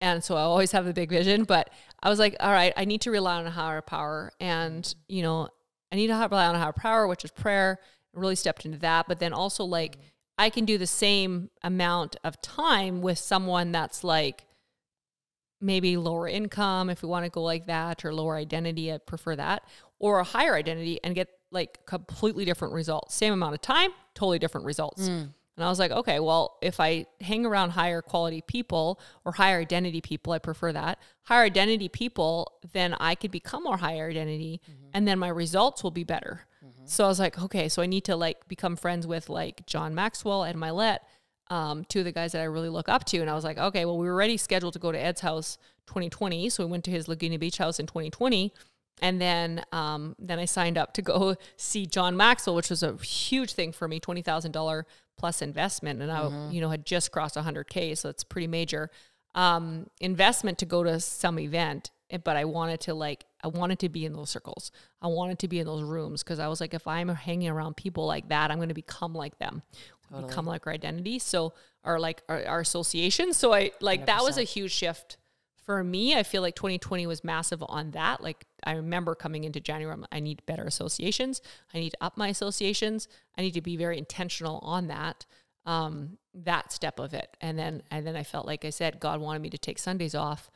[SPEAKER 2] and so I always have the big vision, but I was like, all right, I need to rely on a higher power. And, you know, I need to have- rely on a higher power, which is prayer. I really stepped into that. But then also, like, I can do the same amount of time with someone that's like maybe lower income, if we want to go like that, or lower identity. I prefer that, or a higher identity and get like completely different results. Same amount of time, totally different results. Mm. And I was like, okay, well, if I hang around higher quality people or higher identity people, I prefer that. Higher identity people, then I could become more higher identity mm-hmm. and then my results will be better. Mm-hmm. So I was like, okay, so I need to like become friends with like John Maxwell and Mylett, um, two of the guys that I really look up to. And I was like, okay, well, we were already scheduled to go to Ed's house 2020. So we went to his Laguna Beach house in 2020. And then, um, then I signed up to go see John Maxwell, which was a huge thing for me, twenty thousand dollar plus investment, and I, you know, had just crossed hundred k, so it's pretty major um, investment to go to some event. eh, But I wanted to like, I wanted to be in those circles. I wanted to be in those rooms because I was like, if I'm hanging around people like that, I'm going to become like them, become like our identity. So, or like our, our association. So I like that was a huge shift for me, I feel like 2020 was massive on that. Like I remember coming into January, I'm- need better associations. I need to up my associations. I need to be very intentional on that, um, that step of it. And then, and then I felt like I said, God wanted me to take Sundays off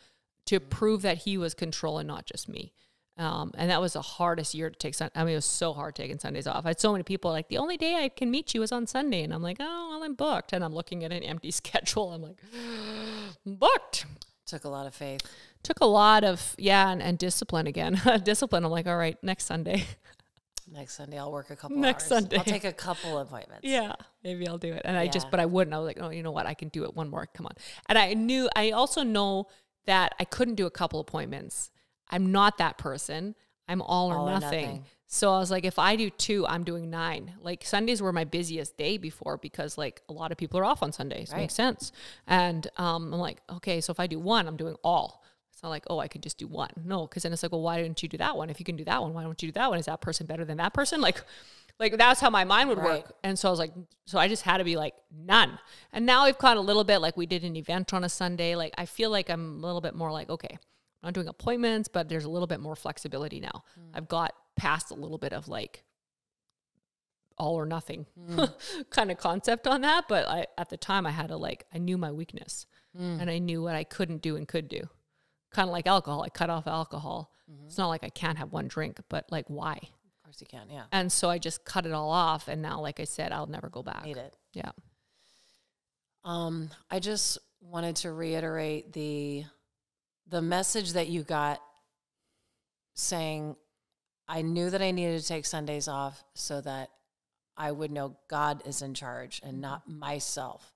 [SPEAKER 2] to prove that He was controlling, not just me. Um, and that was the hardest year to take. Sun- I mean, it was so hard taking Sundays off. I had so many people like the only day I can meet you is on Sunday, and I'm like, oh, well, I'm booked, and I'm looking at an empty schedule. I'm like, booked.
[SPEAKER 1] Took a lot of faith.
[SPEAKER 2] Took a lot of yeah, and, and discipline again. discipline. I'm like, all right, next Sunday.
[SPEAKER 1] Next Sunday, I'll work a couple
[SPEAKER 2] Next
[SPEAKER 1] hours.
[SPEAKER 2] Sunday.
[SPEAKER 1] I'll take a couple appointments.
[SPEAKER 2] Yeah, maybe I'll do it. And I just, but I wouldn't. I was like, oh, you know what? I can do it one more. Come on. And I knew, I also know that I couldn't do a couple appointments. I'm not that person. I'm all or,
[SPEAKER 1] All or
[SPEAKER 2] nothing.
[SPEAKER 1] nothing.
[SPEAKER 2] So I was like, if I do two, I'm doing nine. Like Sundays were my busiest day before because like a lot of people are off on Sundays.
[SPEAKER 1] Right.
[SPEAKER 2] Makes sense. And um, I'm like, okay, so if I do one, I'm doing all. It's not like, oh, I could just do one. No, because then it's like, well, why didn't you do that one? If you can do that one, why don't you do that one? Is that person better than that person? Like, like that's how my mind would
[SPEAKER 1] Right.
[SPEAKER 2] work. And so I was like, so I just had to be like none. And now I've caught a little bit like we did an event on a Sunday. Like I feel like I'm a little bit more like, okay, I'm doing appointments, but there's a little bit more flexibility now. Mm. I've got past a little bit of like all or nothing mm. kind of concept on that. But I at the time I had to like I knew my weakness mm. and I knew what I couldn't do and could do. Kind of like alcohol. I cut off alcohol. Mm-hmm. It's not like I can't have one drink, but like why?
[SPEAKER 1] Of course you can. Yeah.
[SPEAKER 2] And so I just cut it all off. And now, like I said, I'll never go back.
[SPEAKER 1] Hate it.
[SPEAKER 2] Yeah.
[SPEAKER 1] Um, I just wanted to reiterate the the message that you got saying I knew that I needed to take Sundays off so that I would know God is in charge and not myself.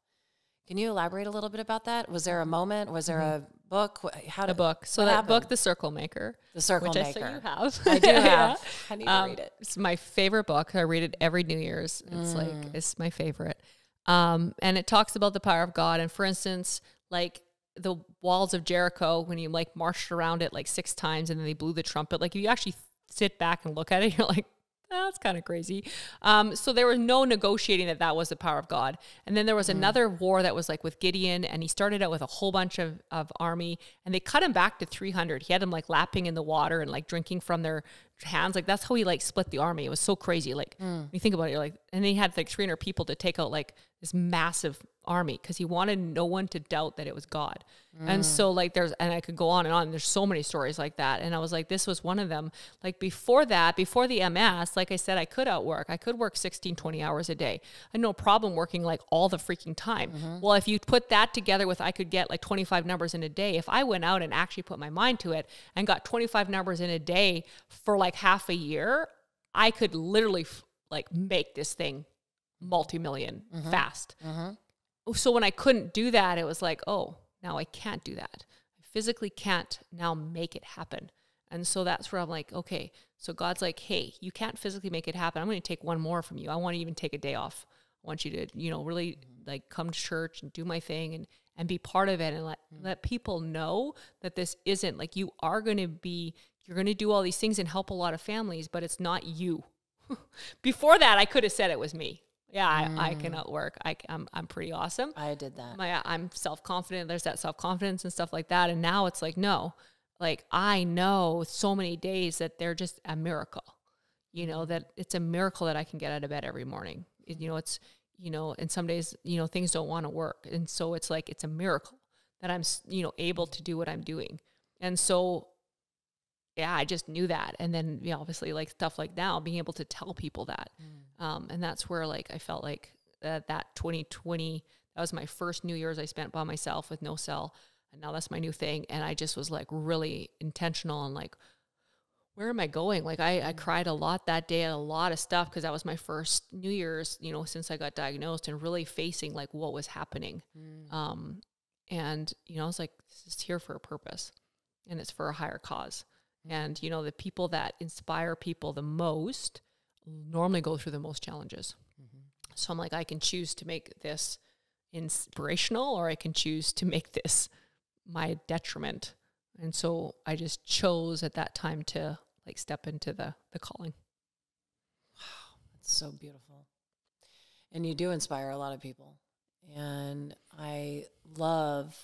[SPEAKER 1] Can you elaborate a little bit about that? Was there a moment? Was there a book? How
[SPEAKER 2] Mm-hmm. The
[SPEAKER 1] did
[SPEAKER 2] book. So that
[SPEAKER 1] happened?
[SPEAKER 2] book, The Circle Maker,
[SPEAKER 1] The Circle
[SPEAKER 2] which I
[SPEAKER 1] Maker.
[SPEAKER 2] you have.
[SPEAKER 1] I do
[SPEAKER 2] Yeah.
[SPEAKER 1] have. I need to
[SPEAKER 2] Um,
[SPEAKER 1] read it.
[SPEAKER 2] It's my favorite book. I read it every New Year's. It's
[SPEAKER 1] Mm.
[SPEAKER 2] like it's my favorite. Um, and it talks about the power of God. And for instance, like the walls of Jericho, when you like marched around it like six times and then they blew the trumpet. Like if you actually sit back and look at it, you're like, ah, that's kind of crazy. Um, so there was no negotiating that that was the power of God. And then there was mm. another war that was like with Gideon, and he started out with a whole bunch of, of army, and they cut him back to 300. He had them like lapping in the water and like drinking from their hands. Like that's how he like split the army. It was so crazy. Like mm. when you think about it, you're like, and then he had like 300 people to take out like this massive army because he wanted no one to doubt that it was God. And mm. so like there's and I could go on and on. There's so many stories like that. And I was like, this was one of them. Like before that, before the MS, like I said, I could outwork. I could work 16, 20 hours a day. I had no problem working like all the freaking time. Mm-hmm. Well, if you put that together with I could get like 25 numbers in a day, if I went out and actually put my mind to it and got 25 numbers in a day for like half a year, I could literally like make this thing multi-million mm-hmm. fast. Mm-hmm. So when I couldn't do that, it was like, oh, now I can't do that. I physically can't now make it happen. And so that's where I'm like, okay. So God's like, hey, you can't physically make it happen. I'm going to take one more from you. I want to even take a day off. I want you to, you know, really like come to church and do my thing and and be part of it and let mm. let people know that this isn't like you are going to be you're going to do all these things and help a lot of families, but it's not you. Before that, I could have said it was me. Yeah, I, I mm. can outwork. I, I'm I'm pretty awesome.
[SPEAKER 1] I did that.
[SPEAKER 2] My I'm self confident. There's that self confidence and stuff like that. And now it's like no, like I know so many days that they're just a miracle. You know that it's a miracle that I can get out of bed every morning. You know it's you know, and some days you know things don't want to work, and so it's like it's a miracle that I'm you know able to do what I'm doing. And so yeah, I just knew that. And then, you know, obviously, like stuff like now, being able to tell people that. Um, and that's where, like, I felt like uh, that 2020, that was my first New Year's I spent by myself with no cell. And now that's my new thing. And I just was like really intentional and like, where am I going? Like, I, I cried a lot that day and a lot of stuff because that was my first New Year's, you know, since I got diagnosed and really facing like what was happening. Um, and, you know, I was like, this is here for a purpose and it's for a higher cause. And, you know, the people that inspire people the most normally go through the most challenges. Mm-hmm. So I'm like, I can choose to make this inspirational or I can choose to make this my detriment. And so I just chose at that time to like step into the the calling.
[SPEAKER 1] It's so beautiful. And you do inspire a lot of people. And I love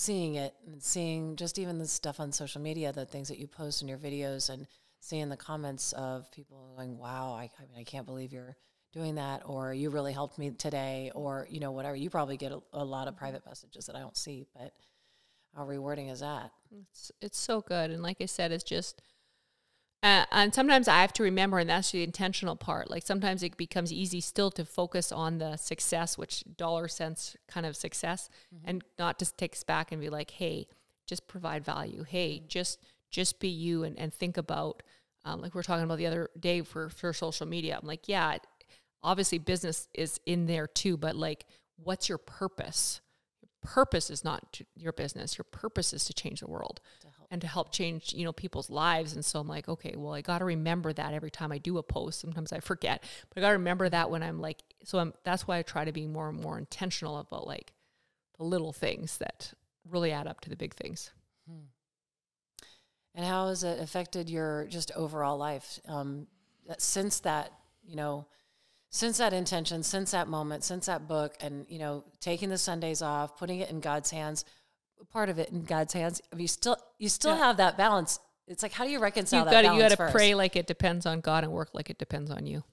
[SPEAKER 1] seeing it and seeing just even the stuff on social media, the things that you post in your videos and seeing the comments of people going, wow, I, I, mean, I can't believe you're doing that or you really helped me today or, you know, whatever. You probably get a, a lot of private messages that I don't see, but how rewarding is that?
[SPEAKER 2] It's it's so good. And like I said, it's just Uh, and sometimes I have to remember, and that's the intentional part. Like sometimes it becomes easy still to focus on the success, which dollar sense kind of success, mm-hmm. and not just takes back and be like, hey, just provide value. Hey, mm-hmm. just just be you and, and think about um, like we are talking about the other day for, for social media. I'm like, yeah, obviously business is in there too, but like, what's your purpose? Your purpose is not your business. Your purpose is to change the world and to help change you know people's lives. And so i'm like okay well i got to remember that every time i do a post sometimes i forget but i got to remember that when i'm like so i'm that's why i try to be more and more intentional about like the little things that really add up to the big things. Hmm.
[SPEAKER 1] and how has it affected your just overall life? Um, since that you know since that intention since that moment since that book and you know taking the sundays off putting it in god's hands part of it in God's hands. You still you still yeah. have that balance. It's like how do you reconcile
[SPEAKER 2] You've
[SPEAKER 1] that?
[SPEAKER 2] Got
[SPEAKER 1] you got
[SPEAKER 2] to pray like it depends on God and work like it depends on you.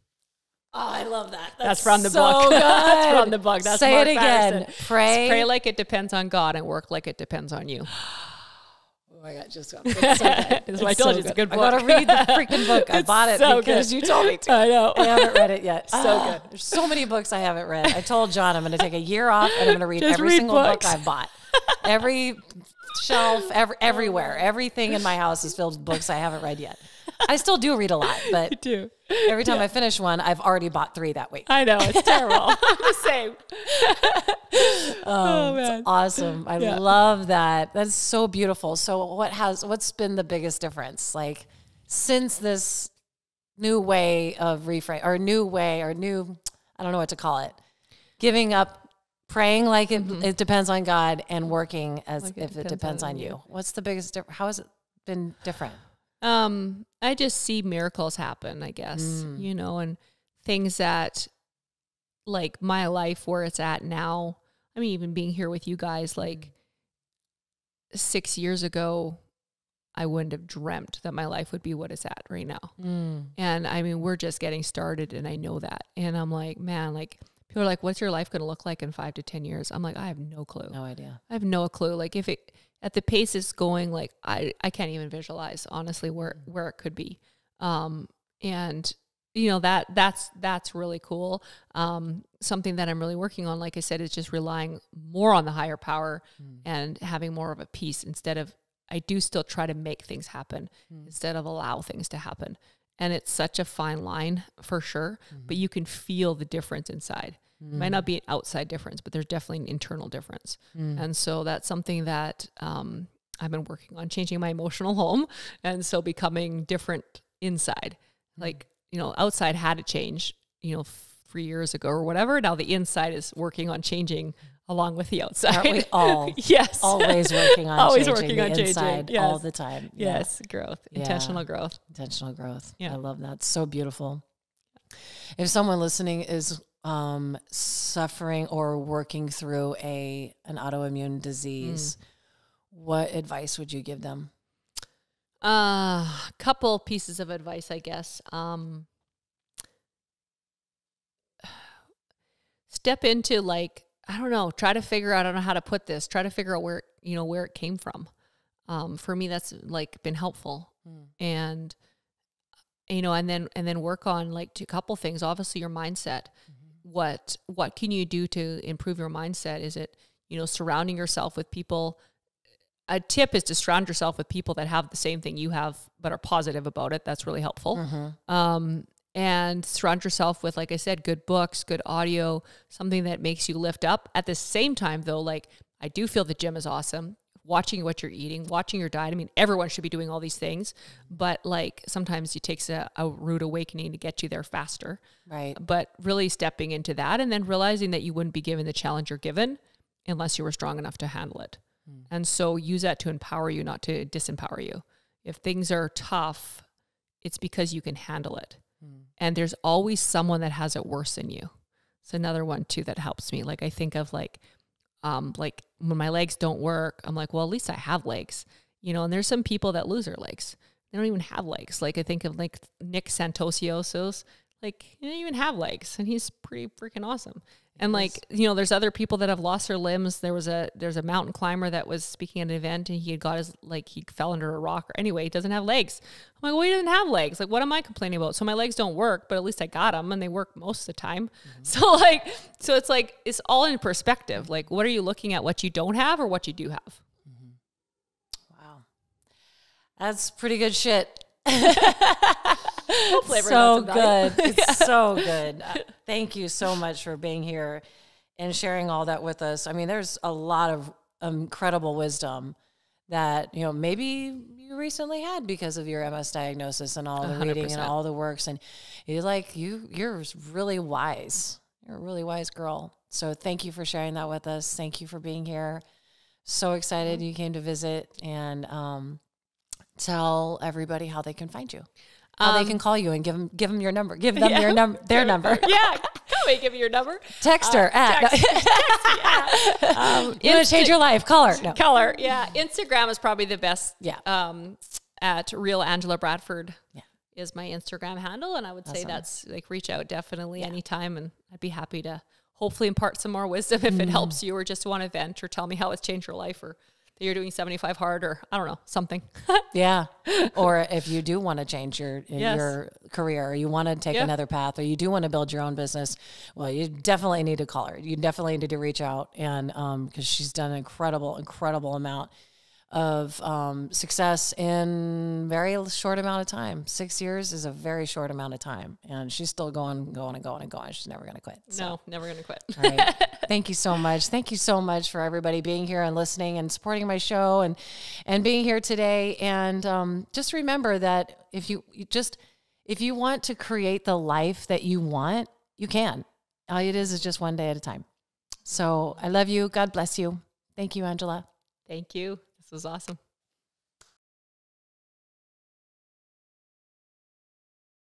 [SPEAKER 1] Oh, I love that.
[SPEAKER 2] That's, That's from the so book. That's from the book. That's
[SPEAKER 1] Say Mark it again.
[SPEAKER 2] Batterson. Pray. Pray like it depends on God and work like it depends on you.
[SPEAKER 1] My God, just so good. It's
[SPEAKER 2] I told so you it's a good book.
[SPEAKER 1] I gotta read the freaking book. I bought it so because good. you told me to.
[SPEAKER 2] I know.
[SPEAKER 1] I haven't read it yet.
[SPEAKER 2] so ah, good.
[SPEAKER 1] There's so many books I haven't read. I told John I'm gonna take a year off and I'm gonna read just every read single books. book I've bought. Every shelf, every, everywhere. Everything in my house is filled with books I haven't read yet. I still do read a lot, but
[SPEAKER 2] you do.
[SPEAKER 1] Every time yeah. I finish one, I've already bought three that week.
[SPEAKER 2] I know it's terrible. the same.
[SPEAKER 1] Um, oh man, awesome! I yeah. love that. That's so beautiful. So, what has what's been the biggest difference, like since this new way of reframe or new way or new, I don't know what to call it, giving up praying like it, mm-hmm. it depends on God and working as like if it depends, on, on you. you. What's the biggest difference? How has it been different?
[SPEAKER 2] Um, I just see miracles happen, I guess, mm. you know, and things that like my life where it's at now. I mean, even being here with you guys, like mm. six years ago, I wouldn't have dreamt that my life would be what it's at right now. Mm. And I mean, we're just getting started, and I know that. And I'm like, man, like, people are like, "What's your life going to look like in five to ten years?" I'm like, I have no clue.
[SPEAKER 1] No idea.
[SPEAKER 2] I have no clue. Like if it at the pace it's going, like I I can't even visualize honestly where mm. where it could be. Um, and you know that that's that's really cool. Um, something that I'm really working on, like I said, is just relying more on the higher power mm. and having more of a peace instead of. I do still try to make things happen mm. instead of allow things to happen and it's such a fine line for sure mm-hmm. but you can feel the difference inside mm. might not be an outside difference but there's definitely an internal difference mm. and so that's something that um, i've been working on changing my emotional home and so becoming different inside mm. like you know outside had to change you know three years ago or whatever now the inside is working on changing along with the outside.
[SPEAKER 1] Aren't we all?
[SPEAKER 2] yes.
[SPEAKER 1] Always working on always working on changing inside yes. all the time.
[SPEAKER 2] Yes, growth, yeah. intentional growth.
[SPEAKER 1] Intentional growth. Yeah. I love that. So beautiful. If someone listening is um, suffering or working through a an autoimmune disease, mm. what advice would you give them?
[SPEAKER 2] A uh, couple pieces of advice, I guess. Um, step into like I don't know, try to figure out, I don't know how to put this, try to figure out where, you know, where it came from. Um, for me, that's like been helpful. Mm. And, you know, and then, and then work on like a couple things, obviously your mindset. Mm-hmm. What, what can you do to improve your mindset? Is it, you know, surrounding yourself with people? A tip is to surround yourself with people that have the same thing you have, but are positive about it. That's really helpful. Mm-hmm. Um, and surround yourself with, like I said, good books, good audio, something that makes you lift up. At the same time, though, like I do feel the gym is awesome. Watching what you're eating, watching your diet. I mean, everyone should be doing all these things, but like sometimes it takes a, a rude awakening to get you there faster.
[SPEAKER 1] Right.
[SPEAKER 2] But really stepping into that and then realizing that you wouldn't be given the challenge you're given unless you were strong enough to handle it. Mm. And so use that to empower you, not to disempower you. If things are tough, it's because you can handle it. Mm. And there's always someone that has it worse than you. It's another one too that helps me. Like I think of like, um, like when my legs don't work, I'm like, well, at least I have legs, you know. And there's some people that lose their legs; they don't even have legs. Like I think of like Nick Santonastasso, like he didn't even have legs, and he's pretty freaking awesome. And like you know, there's other people that have lost their limbs. There was a there's a mountain climber that was speaking at an event, and he had got his like he fell under a rock. Or anyway, he doesn't have legs. I'm like, well, he doesn't have legs. Like, what am I complaining about? So my legs don't work, but at least I got them, and they work most of the time. Mm-hmm. So like, so it's like it's all in perspective. Like, what are you looking at? What you don't have or what you do have? Mm-hmm.
[SPEAKER 1] Wow. That's pretty good shit. So
[SPEAKER 2] everyone got some value.
[SPEAKER 1] good. It's so good. Uh, Thank you so much for being here and sharing all that with us. I mean, there's a lot of incredible wisdom that, you know, maybe you recently had because of your MS diagnosis and all the reading and all the works and you're like you you're really wise. You're a really wise girl. So thank you for sharing that with us. Thank you for being here. So excited you came to visit and um tell everybody how they can find you. How they
[SPEAKER 2] Um,
[SPEAKER 1] can call you and give them give them your number. Give them your number their number.
[SPEAKER 2] yeah, and give me your number.
[SPEAKER 1] Text her at
[SPEAKER 2] Uh, text- Um,
[SPEAKER 1] you want to change your life. Call her. No.
[SPEAKER 2] color. Yeah, Instagram is probably the best.
[SPEAKER 1] Yeah.
[SPEAKER 2] Um, at real Angela Bradford.
[SPEAKER 1] Yeah.
[SPEAKER 2] Is my Instagram handle, and I would say that's like reach out definitely anytime, and I'd be happy to hopefully impart some more wisdom if
[SPEAKER 1] Mm.
[SPEAKER 2] it helps you, or just want to vent, or tell me how it's changed your life, or that you're doing 75 hard, or I don't know something.
[SPEAKER 1] Yeah. Or if you do want to change your
[SPEAKER 2] Yes.
[SPEAKER 1] your career, or you want to take another path, or you do want to build your own business, well, you definitely need to call her. You definitely need to reach out, and um, because she's done an incredible, incredible amount of um, success in very short amount of time. Six years is a very short amount of time, and she's still going, going, and going, and going. She's never going to quit. So.
[SPEAKER 2] no, never gonna quit.
[SPEAKER 1] All right. Thank you so much. Thank you so much for everybody being here and listening and supporting my show and and being here today. And um, just remember that if you, you just if you want to create the life that you want, you can. All it is is just one day at a time. So I love you. God bless you. Thank you, Angela.
[SPEAKER 2] Thank you. This was awesome.